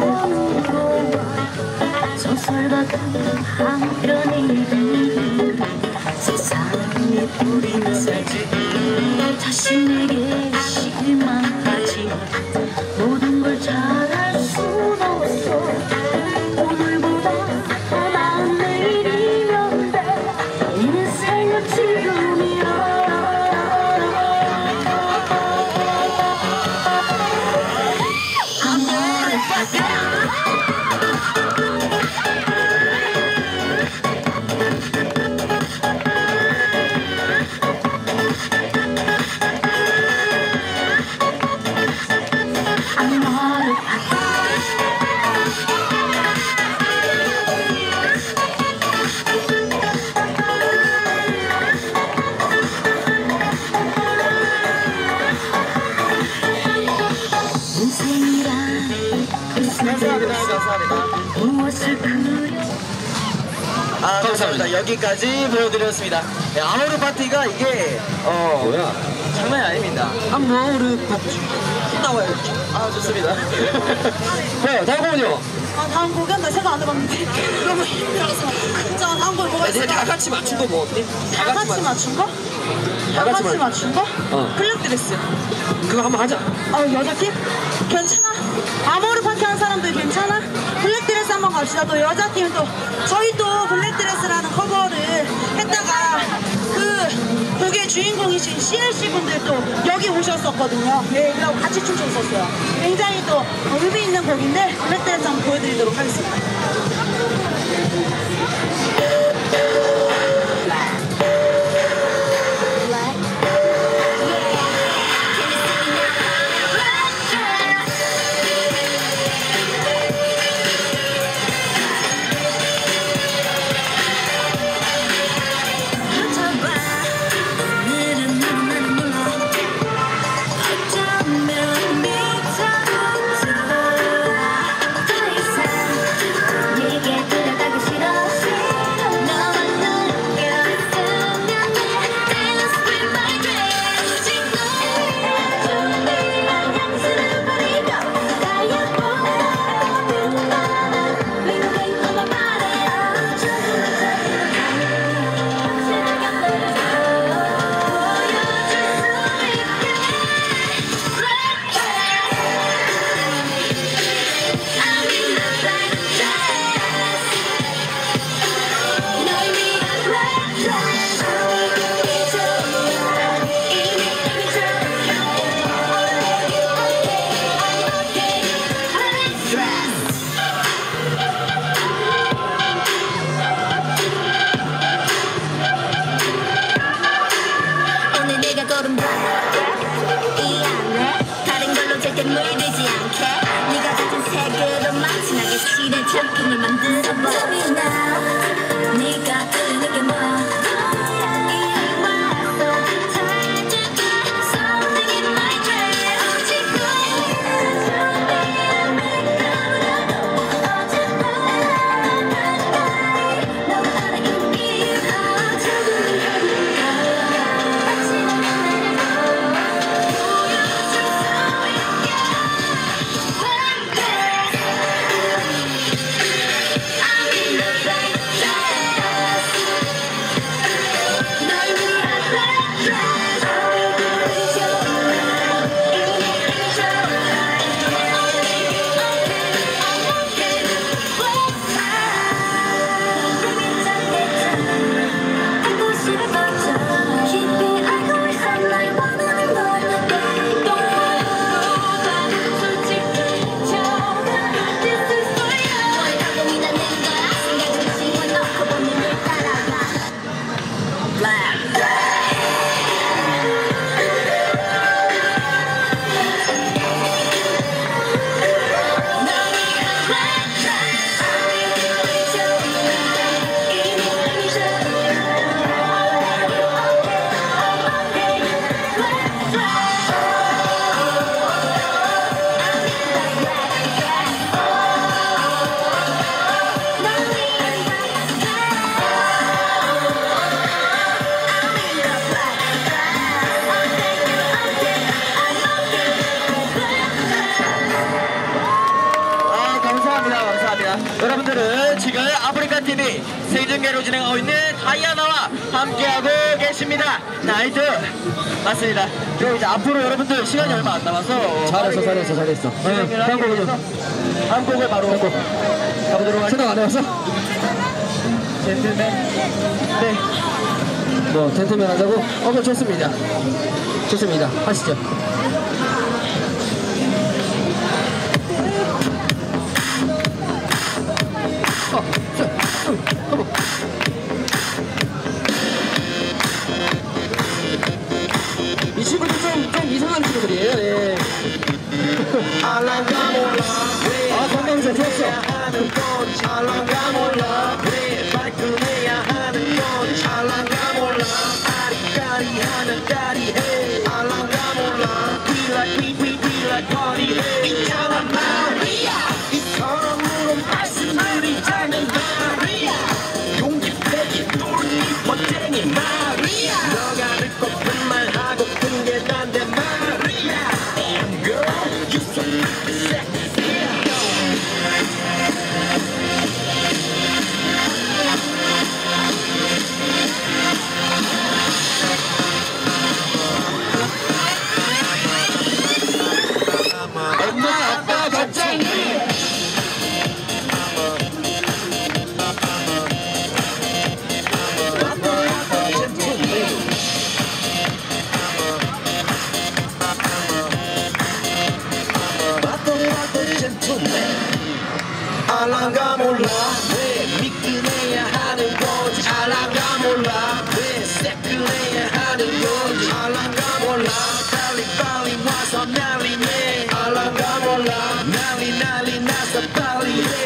보여드렸습니다. 네, 아모르 파티가 이게 어 뭐야? 장난이 아닙니다. 아모르 파티. 나와요. 아 좋습니다. 네, 다음 곡은요. 아 다음 곡은 나 생각 안 해봤는데 너무 힘들어서. 자 다음 곡 뭐가 있을까? 다 같이 맞춘 거뭐 어때? 다 같이 맞춘 거? 다 같이 같이 맞- 맞춘 거? 어. 블랙드레스. 그거 한번 하자. 어 여자 팀? 괜찮아? 아모르 파티 한 사람들 괜찮아? 블랙드레스 한번 갑시다. 또 여자 팀은 또 저희 또 블랙드레스라는 주인공이신 CLC 분들도 여기 오셨었거든요. 네, 그리고 같이 춤췄었어요. 굉장히 또 의미 있는 곡인데 블랙드레스 한번 보여드리도록 하겠습니다. 잘했어 잘했어 진행을 하기 위해서 한 곡을 바로 가보도록 생각 하겠습니다. 안 해봤어? 젠틀맨 네. 뭐 젠틀맨 하자고? 어 그럼 좋습니다 좋습니다 하시죠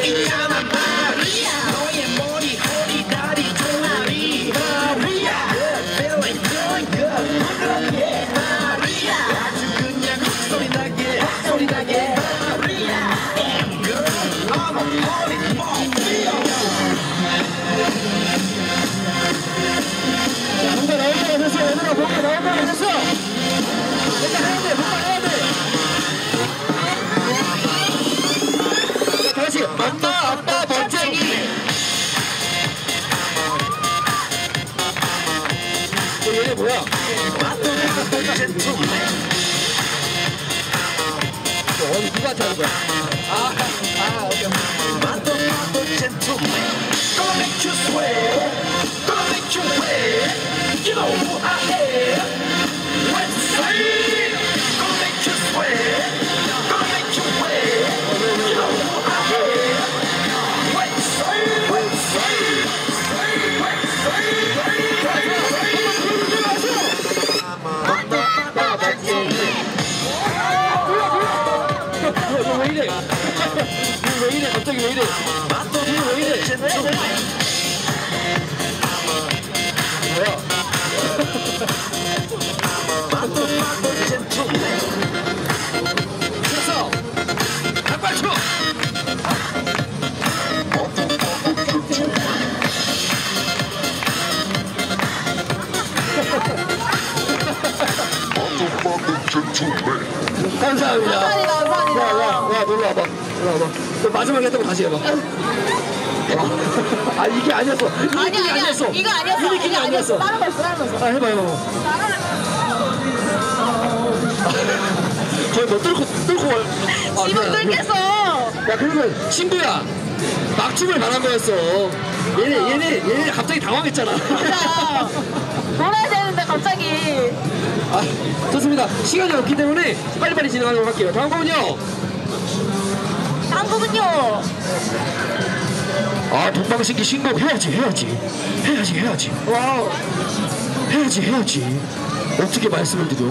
빨 어, 어디 누구한테 하는 거야? 아, 아, 오케이. Gonna make you sweat, gonna make you wet. You know who I am. When to say, 이래? 왜 이래? 이거 왜 이래? 뭐야? 됐어! 닭발초! 감사합니다. 감사합니다, 감사합니다. 와, 와봐. 마지막에 했던 거 다시 해봐. 아, 이게 아니었어. 이 아니야, 느낌이 아니야. 아니었어. 이거 아니었어. 이 느낌이 이거 아니었어. 다른 거 있어, 다른 거 있어. 아, 해봐, 해봐. 거의 뭐 뚫고, 뚫고. 와- 아, 지금 그래. 뚫겠어. 야, 그러면 친구야. 막춤을 말한 거였어. 얘네, 얘네, 얘네 갑자기 당황했잖아. 진짜. 놀아야 되는데 갑자기. 아, 좋습니다. 시간이 없기 때문에 빨리빨리 진행하도록 할게요. 다음 곡은요. 한국은요. 아, 동방신기 신곡 해야지, 해야지. 해야지, 해야지. 와우. 해야지, 해야지. 어떻게 말씀을 드려?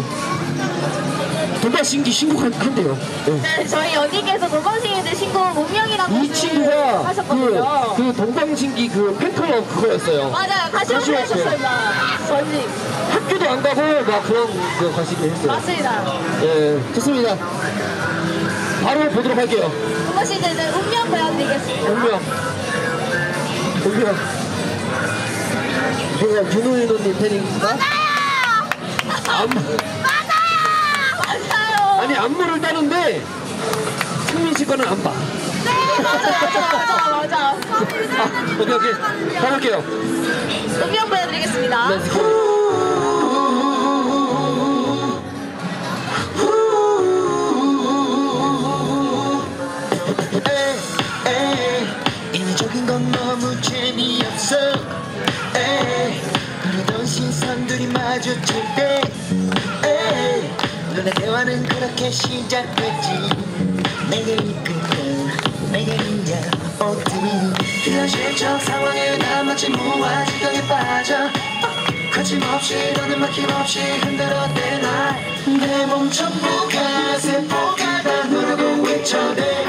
동방신기 신곡 한, 한대요. 네. 네, 저희 언니께서 노방생인데 신곡 운명이라고 이 친구가 하셨거든요. 그, 그 동방신기 그 팬클럽 그거였어요. 맞아요. 같이 같이 막. 전직. 학교도 안 가고 막 그런 그 관식을 했어요. 맞습니다. 예, 좋습니다. 바로 보도록 할게요. 그것이 이제 이제 운명 보여드리겠습니다. 운명. 운명. 제가 윤호윤호님 팬인가? 안무, 맞아요! 아니 안무를 따는데 승민 씨 거는 안 봐. 맞아, 맞아, 맞아. 오케이 오케이 가볼게요 음영 보여드리겠습니다. 에 마주칠 때 에이, 눈의 대화는 그렇게 시작됐지. 내게 이끄는 내게 인자 어둠이. 현실적 상황에 나 마치 무아지경에 빠져. 거침없이 너는 막힘없이 흔들어대 날내 몸 전부가 세포가 다. 누르고 외쳐대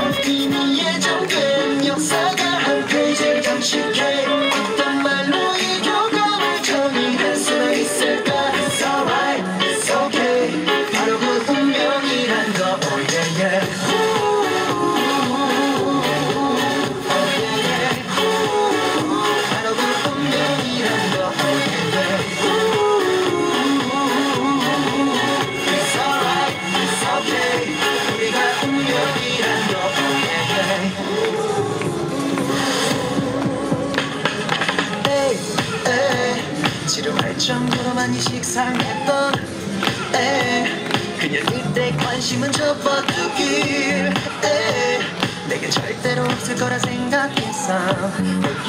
절대로 없을 거라 생각했어.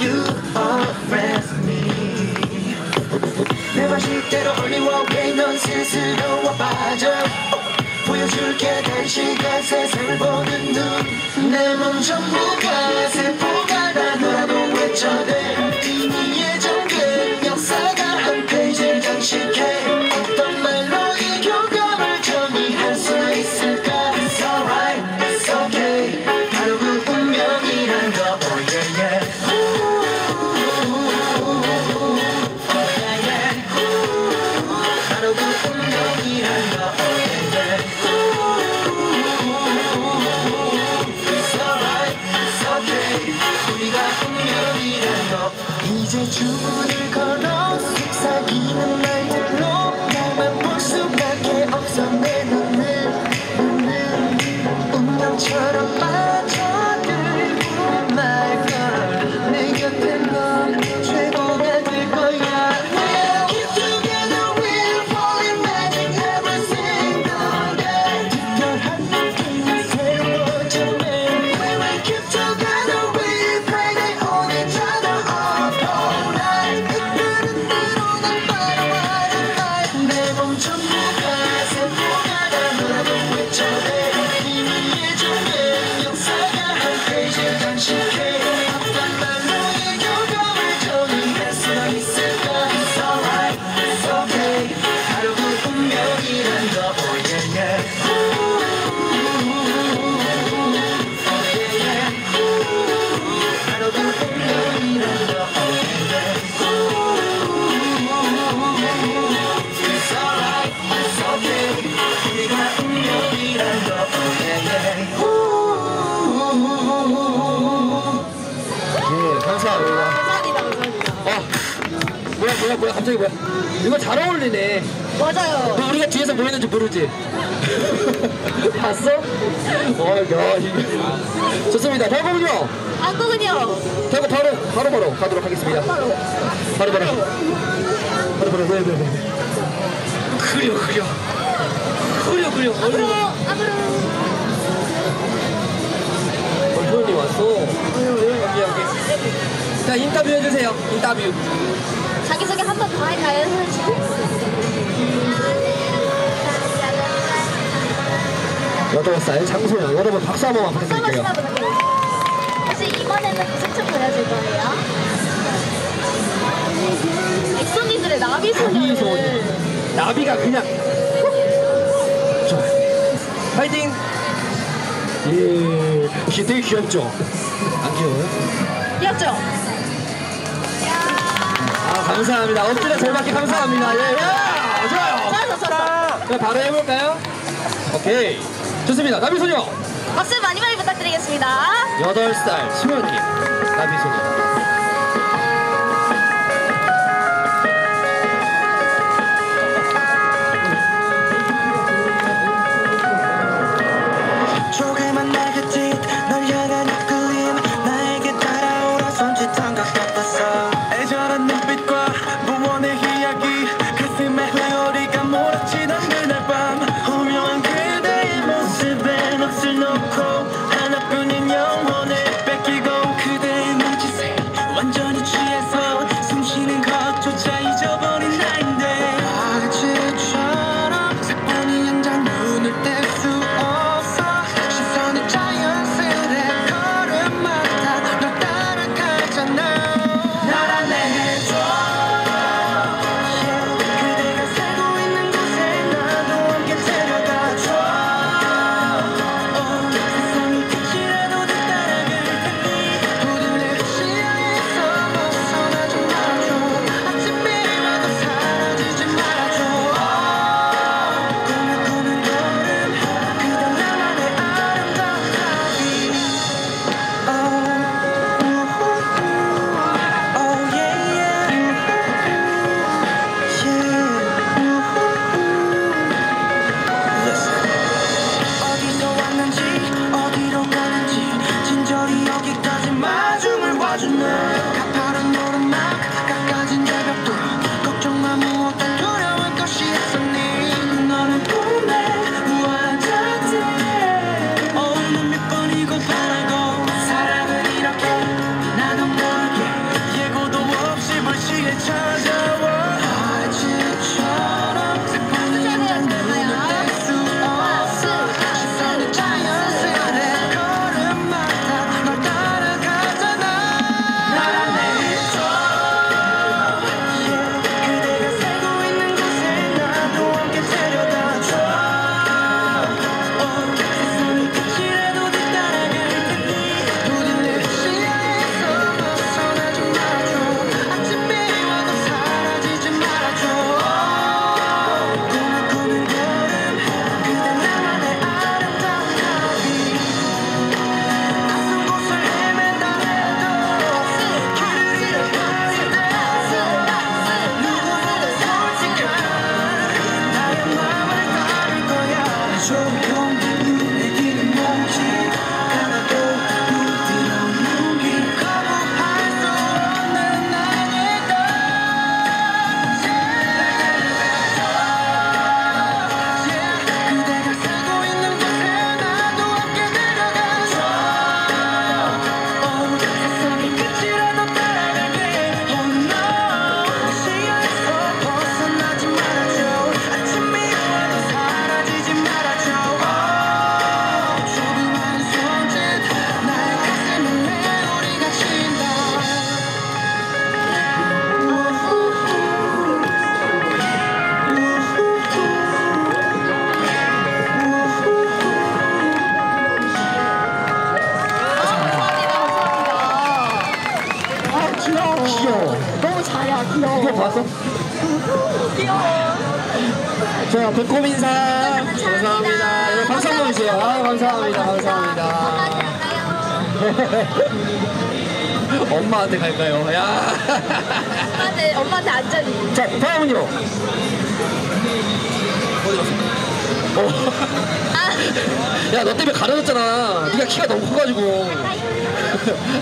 You always me. 내 방식대로 only one way 넌 스스로 와 빠져. 보여줄게 단시간 세상을 보는 눈내 몸 전부가 세포가 다 너라고 외쳐대 맞아요. 너 우리가 뒤에서 뭐 했는지 모르지? 봤어? 어, 야, 이게. 좋습니다. 다음은요. 안국은요. 다음 바로, 바로 바로 가도록 하겠습니다. 바로 바로. 바로 바로, 네, 네, 네. 그려, 그려. 그려, 그려. 앞으로, 앞으로. 어, 효연이 왔어. 여기, 여기. 자, 인터뷰 해주세요. 인터뷰. 자기소개 한 번더 할까요, 소연 씨? 여덟 살 장소영. 여러분 박수 한 한번 부탁드릴게요. 혹시 이번에는 무슨 춤 보여줄 거예요? 백성님들의 나비 소녀를. 나비 나비가 그냥. 좋아요. 파이팅! 예. 혹시 되게 귀엽죠? 안 귀여워요? 귀엽죠? 아, 감사합니다. 엎드려 잘 받기 감사합니다. 예, 예. 좋았어. 자, 바로 해볼까요? 오케이. 좋습니다. 나비소녀. 박수 많이 많이 부탁드리겠습니다. 8살 수현님. 나비소녀.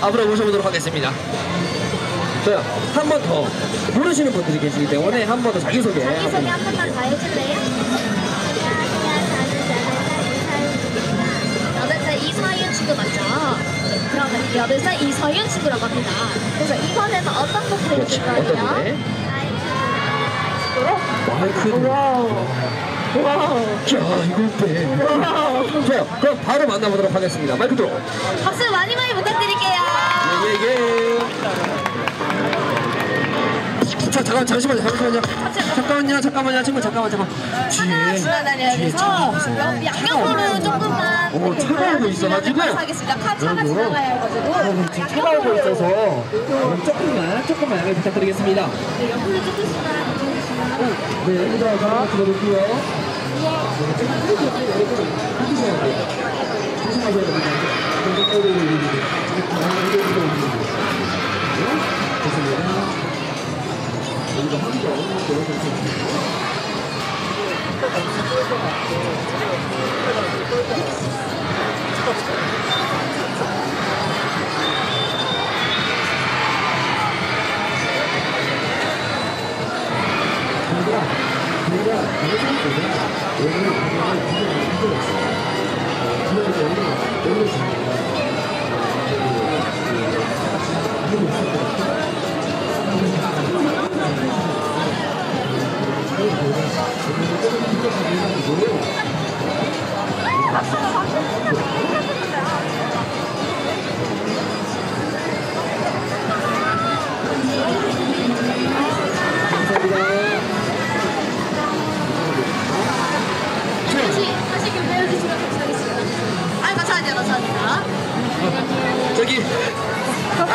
앞으로 모셔보도록 하겠습니다. 자, 한 번 더. 모르시는 분들이 계시기 때문에 한 번 더 자기소개. 자기소개 한 번만 더 해줄래요? 살 이서윤 친구 맞죠? 그러면 살 이서윤 친구라고 합니다. 그래서 이번에는 어떤 곡 그렇지. 해줄 거예요? 마이크. 와우. 야, 이거 빼. 좋아요. 그럼 바로 만나보도록 하겠습니다. 마이크 들어. 박수 많이 많이 부탁드릴게요. 예, 예, 예. 자, 잠깐, 잠시만요, 잠시만요. 잠깐만요, 잠깐만요, 친구, 잠깐만, 잠깐. 뒤에, 뒤에 차가 와서. 양옆으로 조금만 어, 차가 오고 있어가지고. 하겠습니다. 카 차가 지나가야 해가지고 여러분, 지금 차가 오고 있어서 여러분, 조금만, 조금만 양해 부탁드리겠습니다. 네, 여기다 잠깐 들어볼게요. 조심하셔야 됩니다. 좋습니다. 여기가 한개 없는 거 좋습니다. 다시,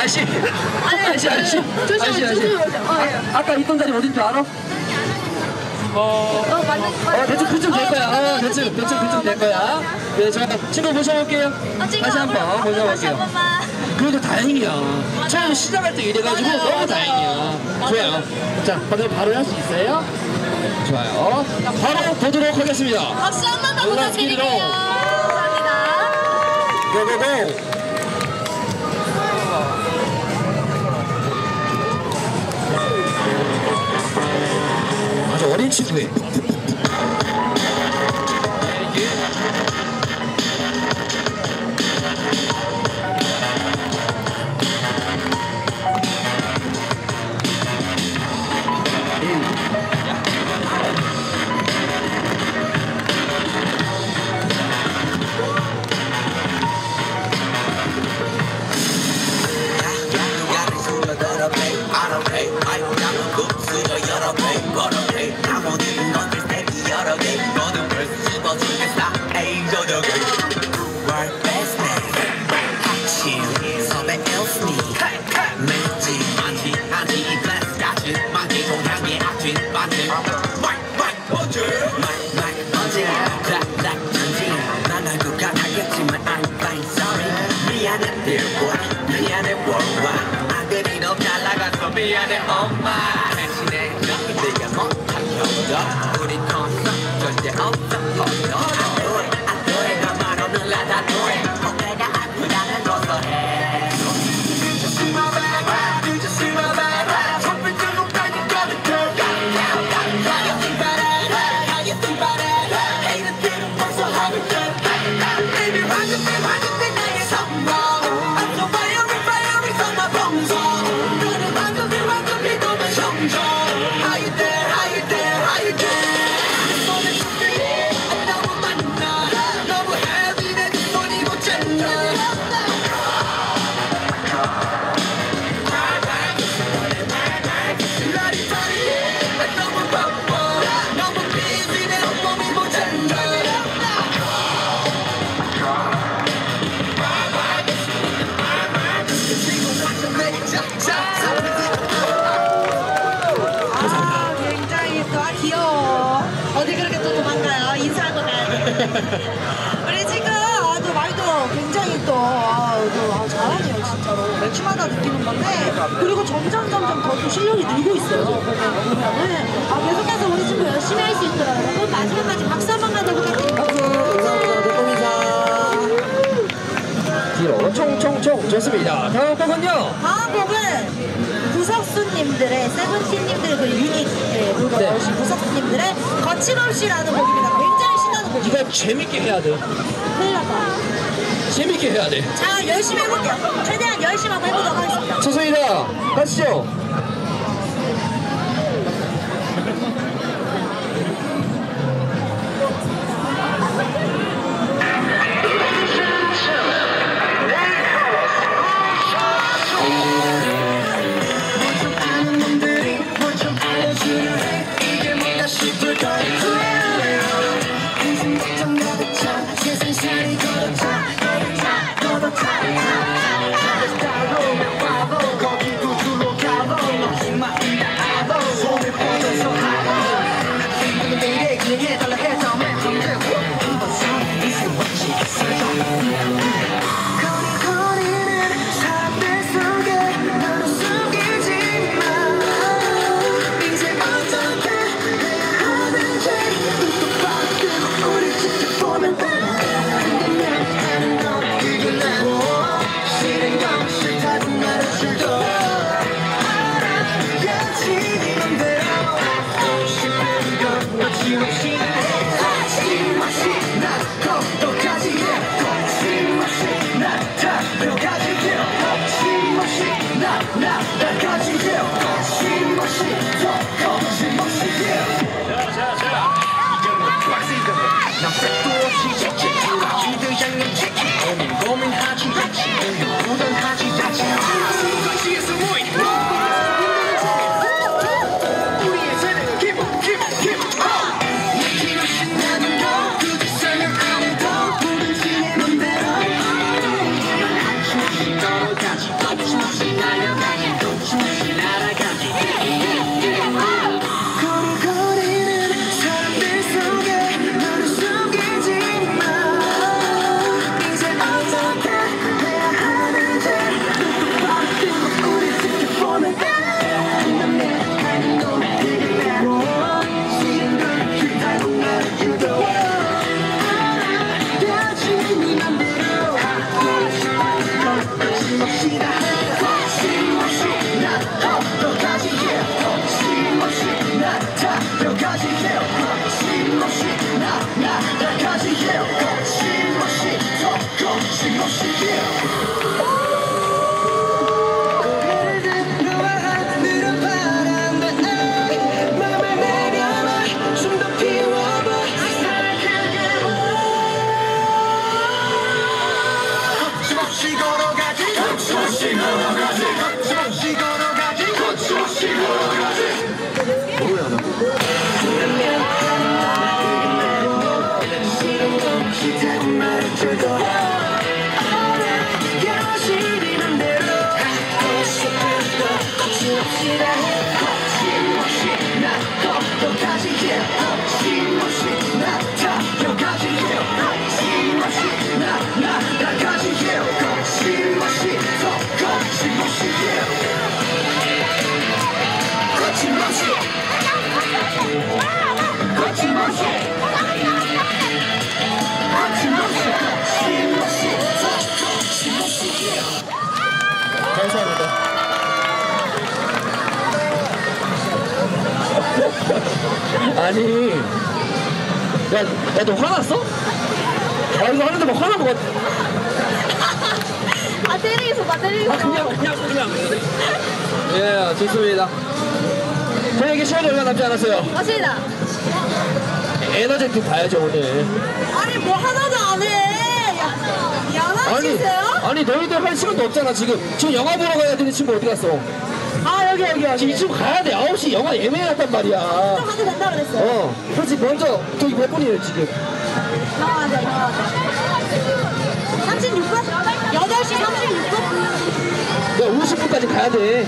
아저씨. 아저씨 아저씨. 아저씨 아저씨. 아, 아까 있던 자리 어딘 줄 알아? 어, 맞는, 어 대충 그쯤 될 거야. 어 대충 대충 그쯤 될 거야. 네 제가 친구 모셔볼게요. 다시 한번 다시 한 모셔볼게요. 그래도 다행이야. 처음 시작할 때 이래가지고. 너무 맞아요. 다행이야. 좋아요. 자 그럼 바로 할 수 있어요? 좋아요. 바로 보도록 하겠습니다. 박수 한번더 올라 부탁드릴게요. 감사합니다. 고고고 아주 어린 친구 어, 계속해서 우리 친구 열심히 할 수 있도록 여러분 마지막까지 박수 한 번만 더 부탁드립니다. 총총총 좋습니다. 다음 곡은요? 다음 곡은 구석수님들의 세븐틴님들 그 유닛 예, 네, 구석수님들의 거침없이라는 곡입니다. 굉장히 신나는 곡. 이거 재밌게 해야 돼. 큰일 났다. 재밌게 해야 돼. 자 열심히 해볼게요. 최대한 열심히 한번 해보도록 하겠습니다. 최소희다 하시죠. 거 어디 갔어? 아 여기 여기 여기 지금 가야 돼 9시 영화 예매해놨단 말이야 좀 한대 된다 그랬어 어 그렇지 먼저 저기 몇 분이에요 지금 나와자 나와자 36분? 8시 36분? 야 50분까지 가야 돼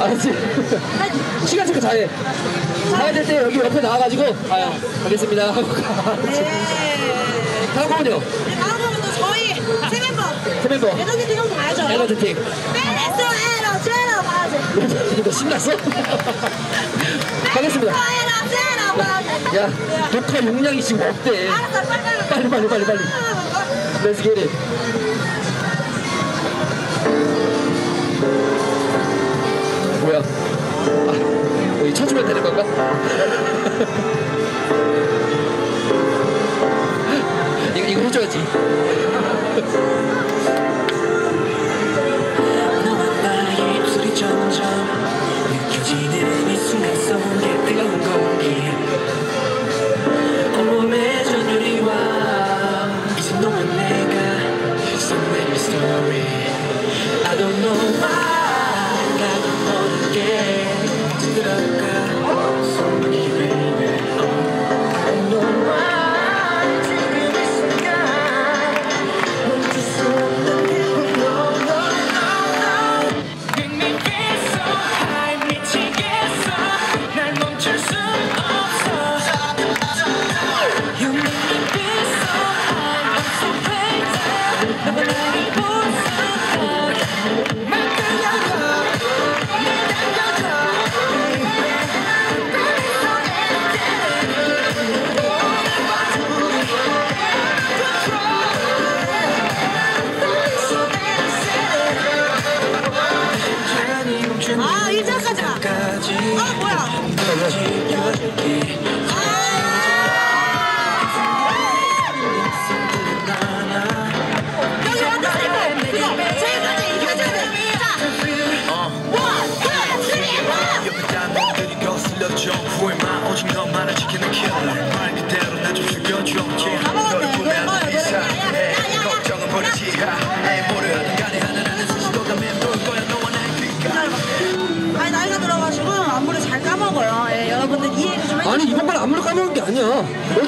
알았지? 네. 시간 체크 잘해 가야 될 때 여기 옆에 나와가지고 아야 가겠습니다 하고 네. 가 예. 다음 거는요? 네, 다음 거는 코멘보 에너지 팀 가야죠. 에너지 팀 베네수엘라 제라 바제 이거 신났어? 가겠습니다. 야, 야 녹화 용량이 지금 없대. 알았어 빨리 빨리 빨리 빨리. Let's get it. 뭐야? 아, 여기 쳐주면 되는 건가? 이거, 이거 해줘야지. あっ!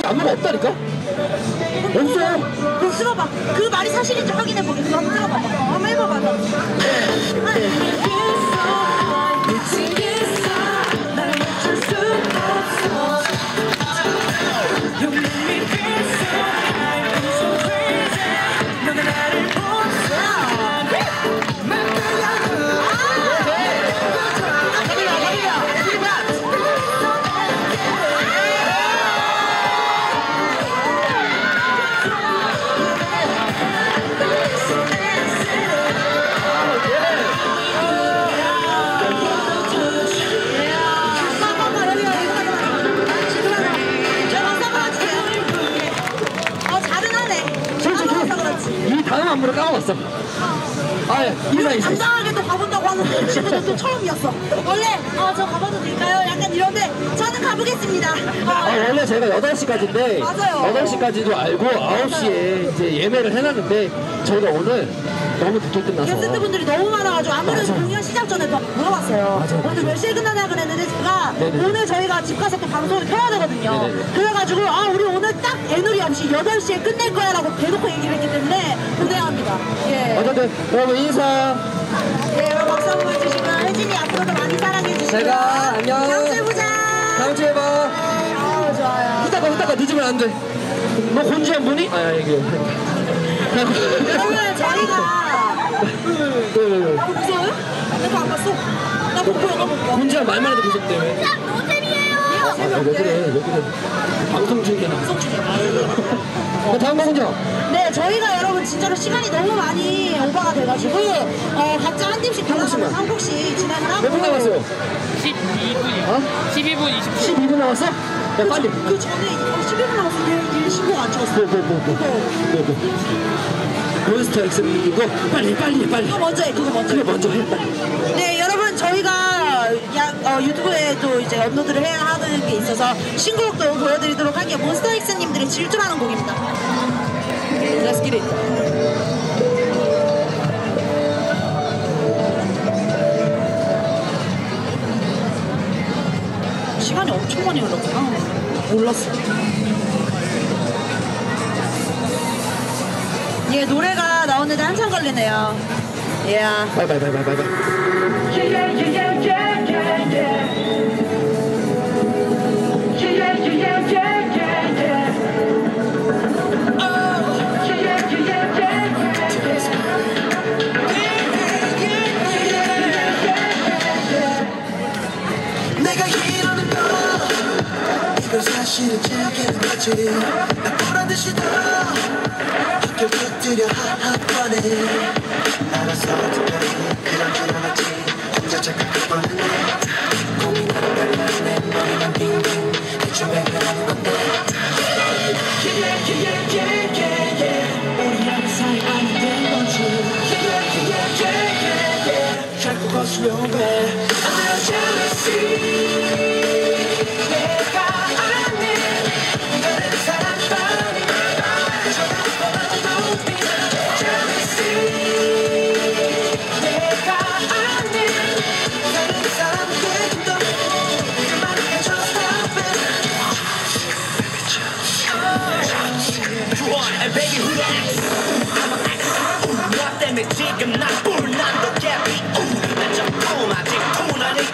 안무가 없다니까 없어 들어봐. 그 말이 사실인지 확인해 보게. 그거 한번 들어봐봐. 어, 한번 해봐봐. 너. 까먹었어 아 예, 인사 인사. 당당하게 또 가본다고 하는 친구도 또 처음이었어. 원래 어, 저 가봐도 될까요? 약간 이런데 저는 가보겠습니다. 아, 어, 원래 저희가 8시까지인데 맞아요. 8시까지도 알고 9시에 이제 예매를 해놨는데 저희가 오늘 너무 늦게 끝나서 게스트 분들이 너무 많아가지고 아무래도 맞아. 공연 시작 전에 또 물어봤어요. 맞아, 맞아. 오늘 몇 시에 끝나냐 그랬는데 제가 네네. 오늘 저희가 집 가서 또 방송을 켜야 되거든요. 네네네. 그래가지고 아 우리 오늘 딱 애누리 없이 8시에 끝낼 거야 라고 대놓고 얘기를 했기 때문에 고대합니다. 예. 어쨌든 여러분 인사 예, 여러분 박수 한번 해주시고요. 혜진이 앞으로도 많이 사랑해주시고요. 제가 안녕. 다음 주에 보자. 다음 주에 봐아 좋아요. 후다가 후다가 늦으면 안돼너 혼지한 분이? 아 여기 여러분 저희가 네, 나 무서워요? 내가 안 봤어. 나 못 보여, 나 못 보여. 혼지한 말만 해도 무섭대 왜 노잼이에요. 아, 왜 그래 왜 그래 방송 중이야 어, 다음 거 혼자 네, 저희가 여러분 진짜로 시간이 너무 많이 오버가 돼가지고 어, 각자 한 팀씩. 골라서 한 곡씩 진행을 하고 몇 분 남았어요? 12분이요. 어? 12분 20분. 12분 남았어? 야 빨리 그 전에 어, 11분 남았어. 얘, 얘 신곡 안 찍었어. 뭐뭐뭐뭐뭐뭐 몬스터 엑스 이거 빨리 빨리 빨리 그거 먼저 해, 그거 먼저 해. 그거 먼저 해 빨리 네, 여러분 저희가 야, 어, 유튜브에 또 이제 업로드를 해야 하는 게 있어서 신곡도 보여드리도록 할게요. 몬스터 엑스님들의 질주라는 곡입니다. Let's get it. 시간이 엄청 많이 흘렀구나. 몰랐어. 이게 노래가 나오는데 한참 걸리네요. 예. Yeah. 사실은 제약해는 거지 나 보란 듯이 더 붙들여 한번에 알아서 특별히 그런 줄 알았지. 혼자 착각할 뻔했네. 고민하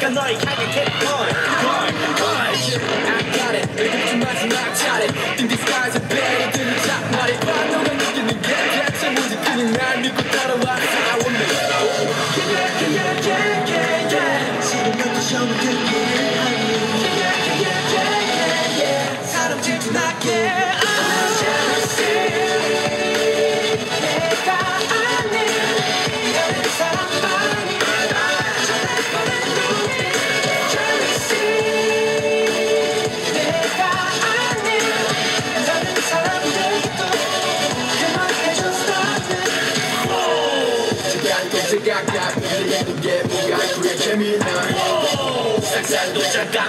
통하니까 너의 가게 상상도 잠깐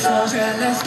제대로 먹겠어 Jealous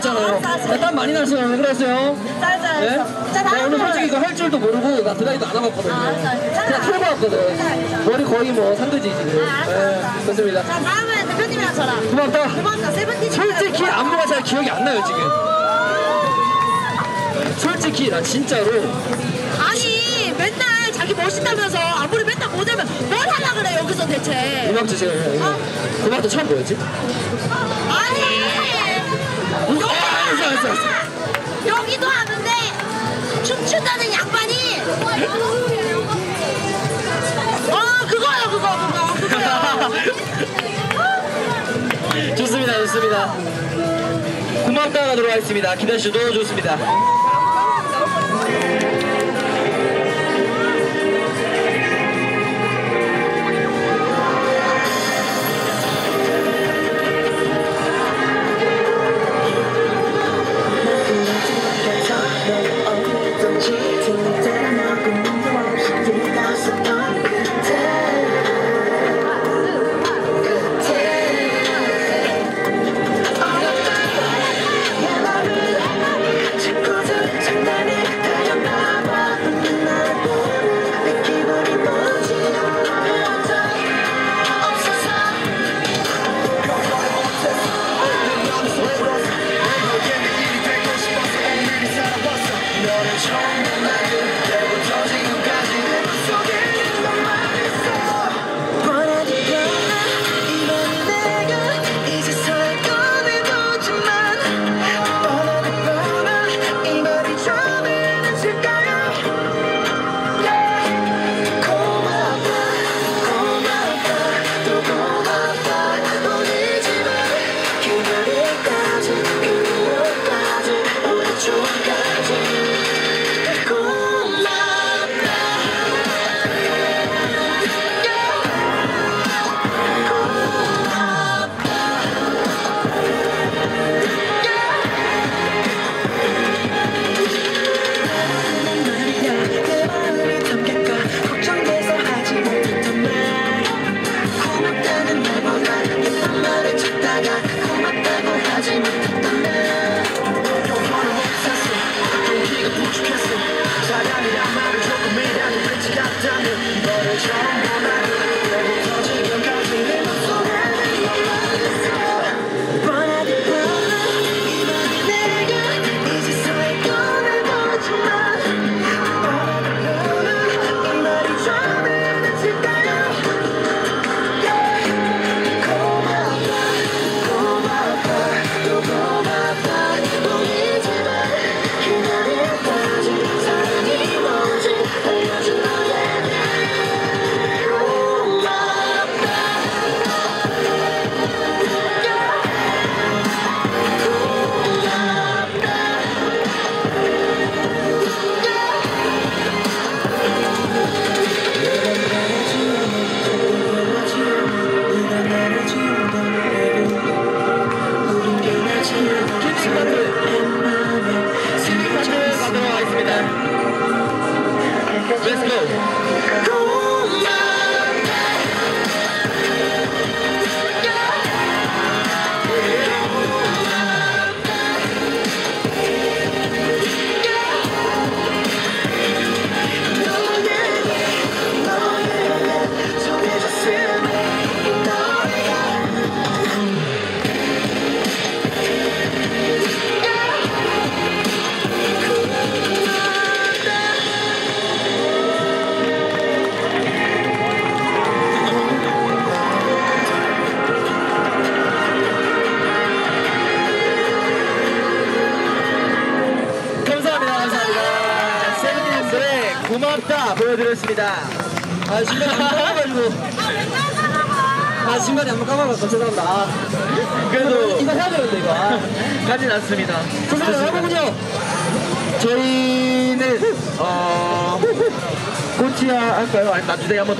나땀 많이 났어요. 왜 그랬어요? 쌀쌀. 네? 자 나 오늘 솔직히 이거 할 줄도 모르고 나 드라이도 안 와봤거든요. 아, 알았어, 알았어. 그냥 털고 왔거든. 머리 거의 뭐 산드지 지금. 아, 알았어, 네, 알았어. 좋습니다. 자 다음은 대표님이랑 저랑. 고맙다. 고맙다 세븐틴. 솔직히 안무가 잘 기억이 안 나요 지금. 솔직히 난 진짜로 아니 맨날 자기 멋있다면서 아무리 맨날 모델면 뭘 하려 그래 여기서 대체. 음악 주세요. 어? 음악도 처음 뭐였지? 아니 알았어, 알았어. 여기도 하는데 춤춘다는 양반이 어 그거요 그거 그거 그거요 좋습니다, 좋습니다. 고맙다 가도록 하겠습니다. 기다려주셔도 좋습니다.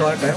short,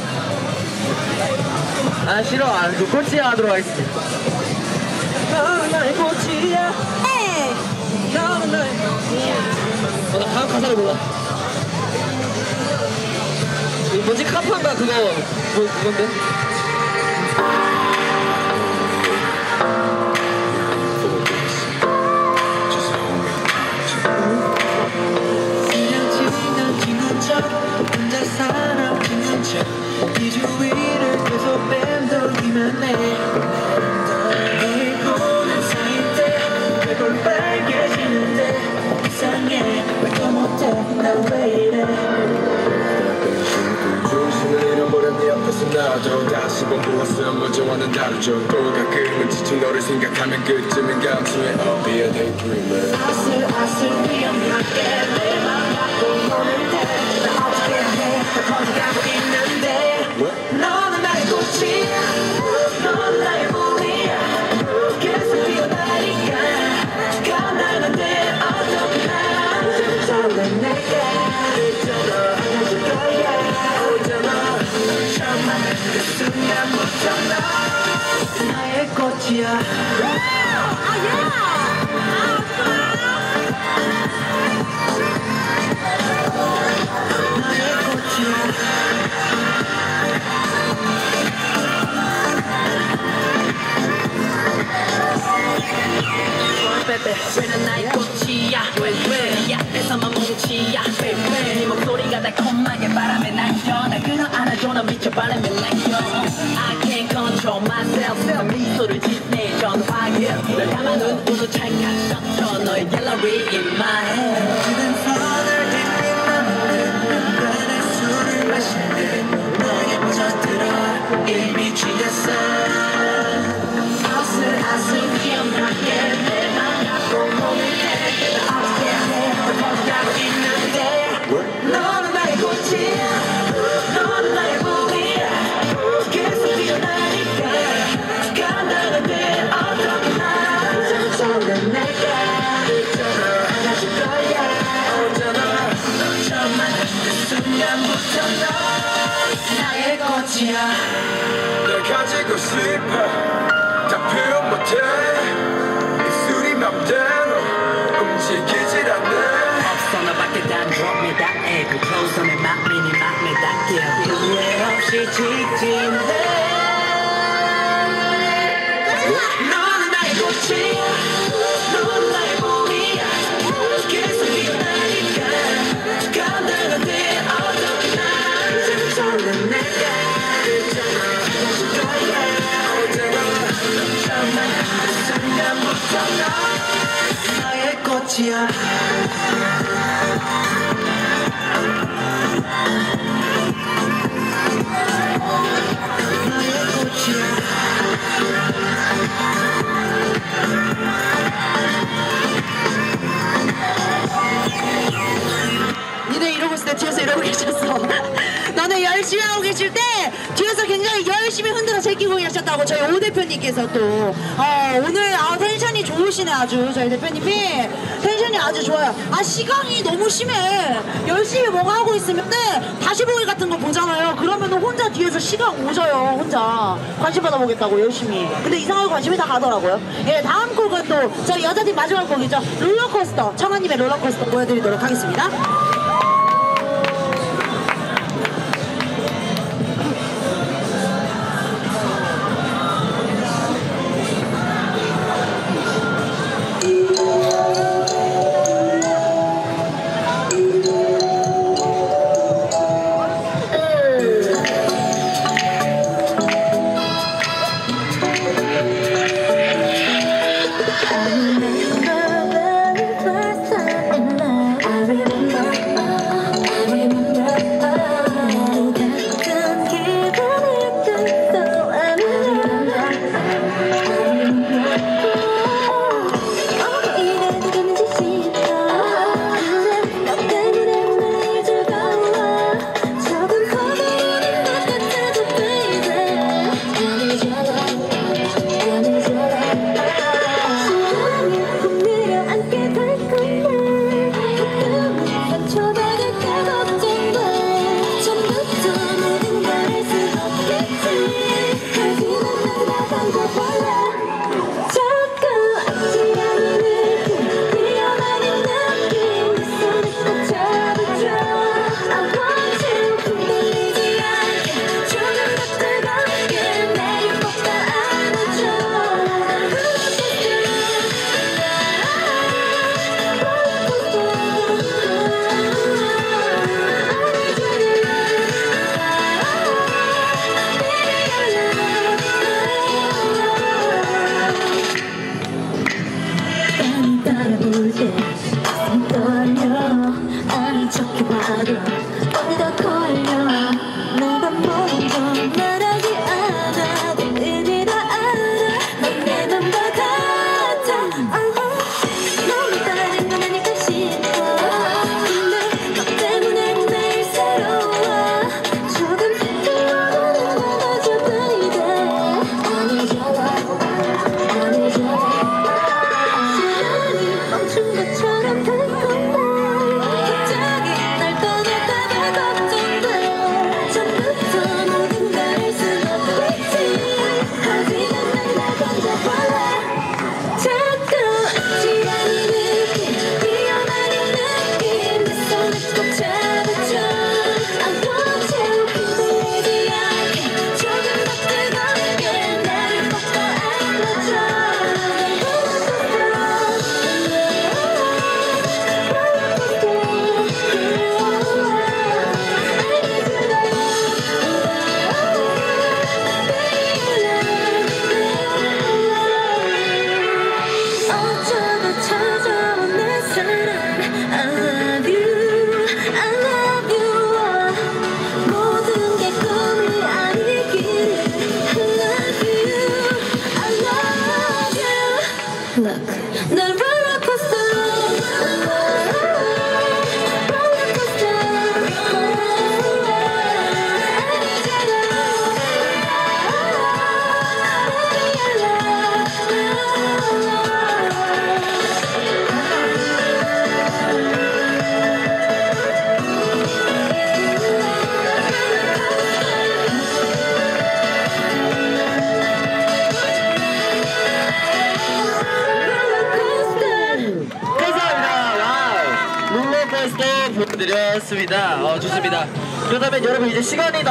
시간 오셔요 혼자. 관심 받아보겠다고 열심히. 근데 이상하게 관심이 다 가더라고요. 예 다음 곡은 또 저희 여자팀 마지막 곡이죠. 롤러코스터. 청아님의 롤러코스터 보여드리도록 하겠습니다.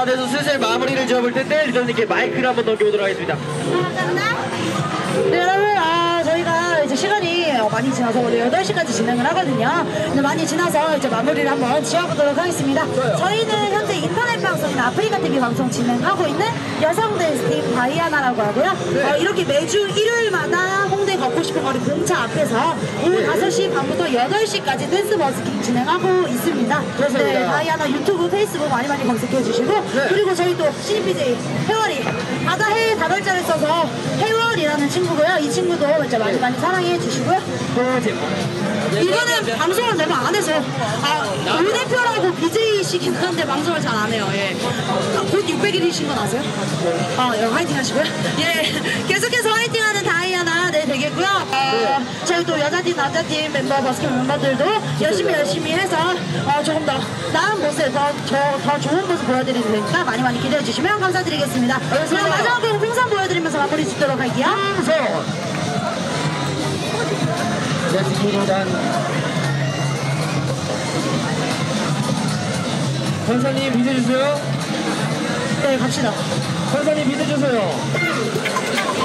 돼서 슬슬 마무리를 지어볼 텐데 리더님께 마이크를 한번 넘겨보도록 하겠습니다. 네, 여러분, 아, 저희가 이제 시간이 어, 많이 지나서 오늘 8시까지 진행을 하거든요. 근데 많이 지나서 이제 마무리를 한번 지어보도록 하겠습니다. 저희는 현재 인터넷 방송이나 아프리카 TV 방송 진행하고 있는 여성 댄스팀 다이아나라고 하고요. 어, 이렇게 매주 일요일마다 홍대 걷고 싶은 거리 공차 앞에서 오후 5시 반부터 8시까지 댄스 버스킹 진행하고 있습니다. 그렇습니다. 네, 다이아나 유튜브, 페이스북 많이 많이 검색해 주시고 그리고 저희 또 신입 BJ 해월이 바다 해 다발자를 써서 해월이라는 친구고요. 이 친구도 이제 많이 많이 사랑해 주시고요. 이거는 방송을 내가 안 해서 아, 우 대표라고 BJ시긴 하는데 방송을 잘 안 해요. 예. 아, 곧 600일이신 건 아세요? 아, 예, 화이팅 하시고요. 예, 계속해서 화이팅 하는 다 이아나 네. 어, 저희 또 여자팀, 남자팀 멤버, 버스켓 멤버들도 열심히 열심히 해서 어, 조금 더 나은 모습, 더, 더, 더 좋은 모습 보여드릴 테니까 많이 많이 기대해 주시면 감사드리겠습니다. 그럼 마지막으로 풍선 보여드리면서 마무리 짓도록 할게요. 권사님 믿어주세요. 네, 갑시다. 권사님 믿어주세요.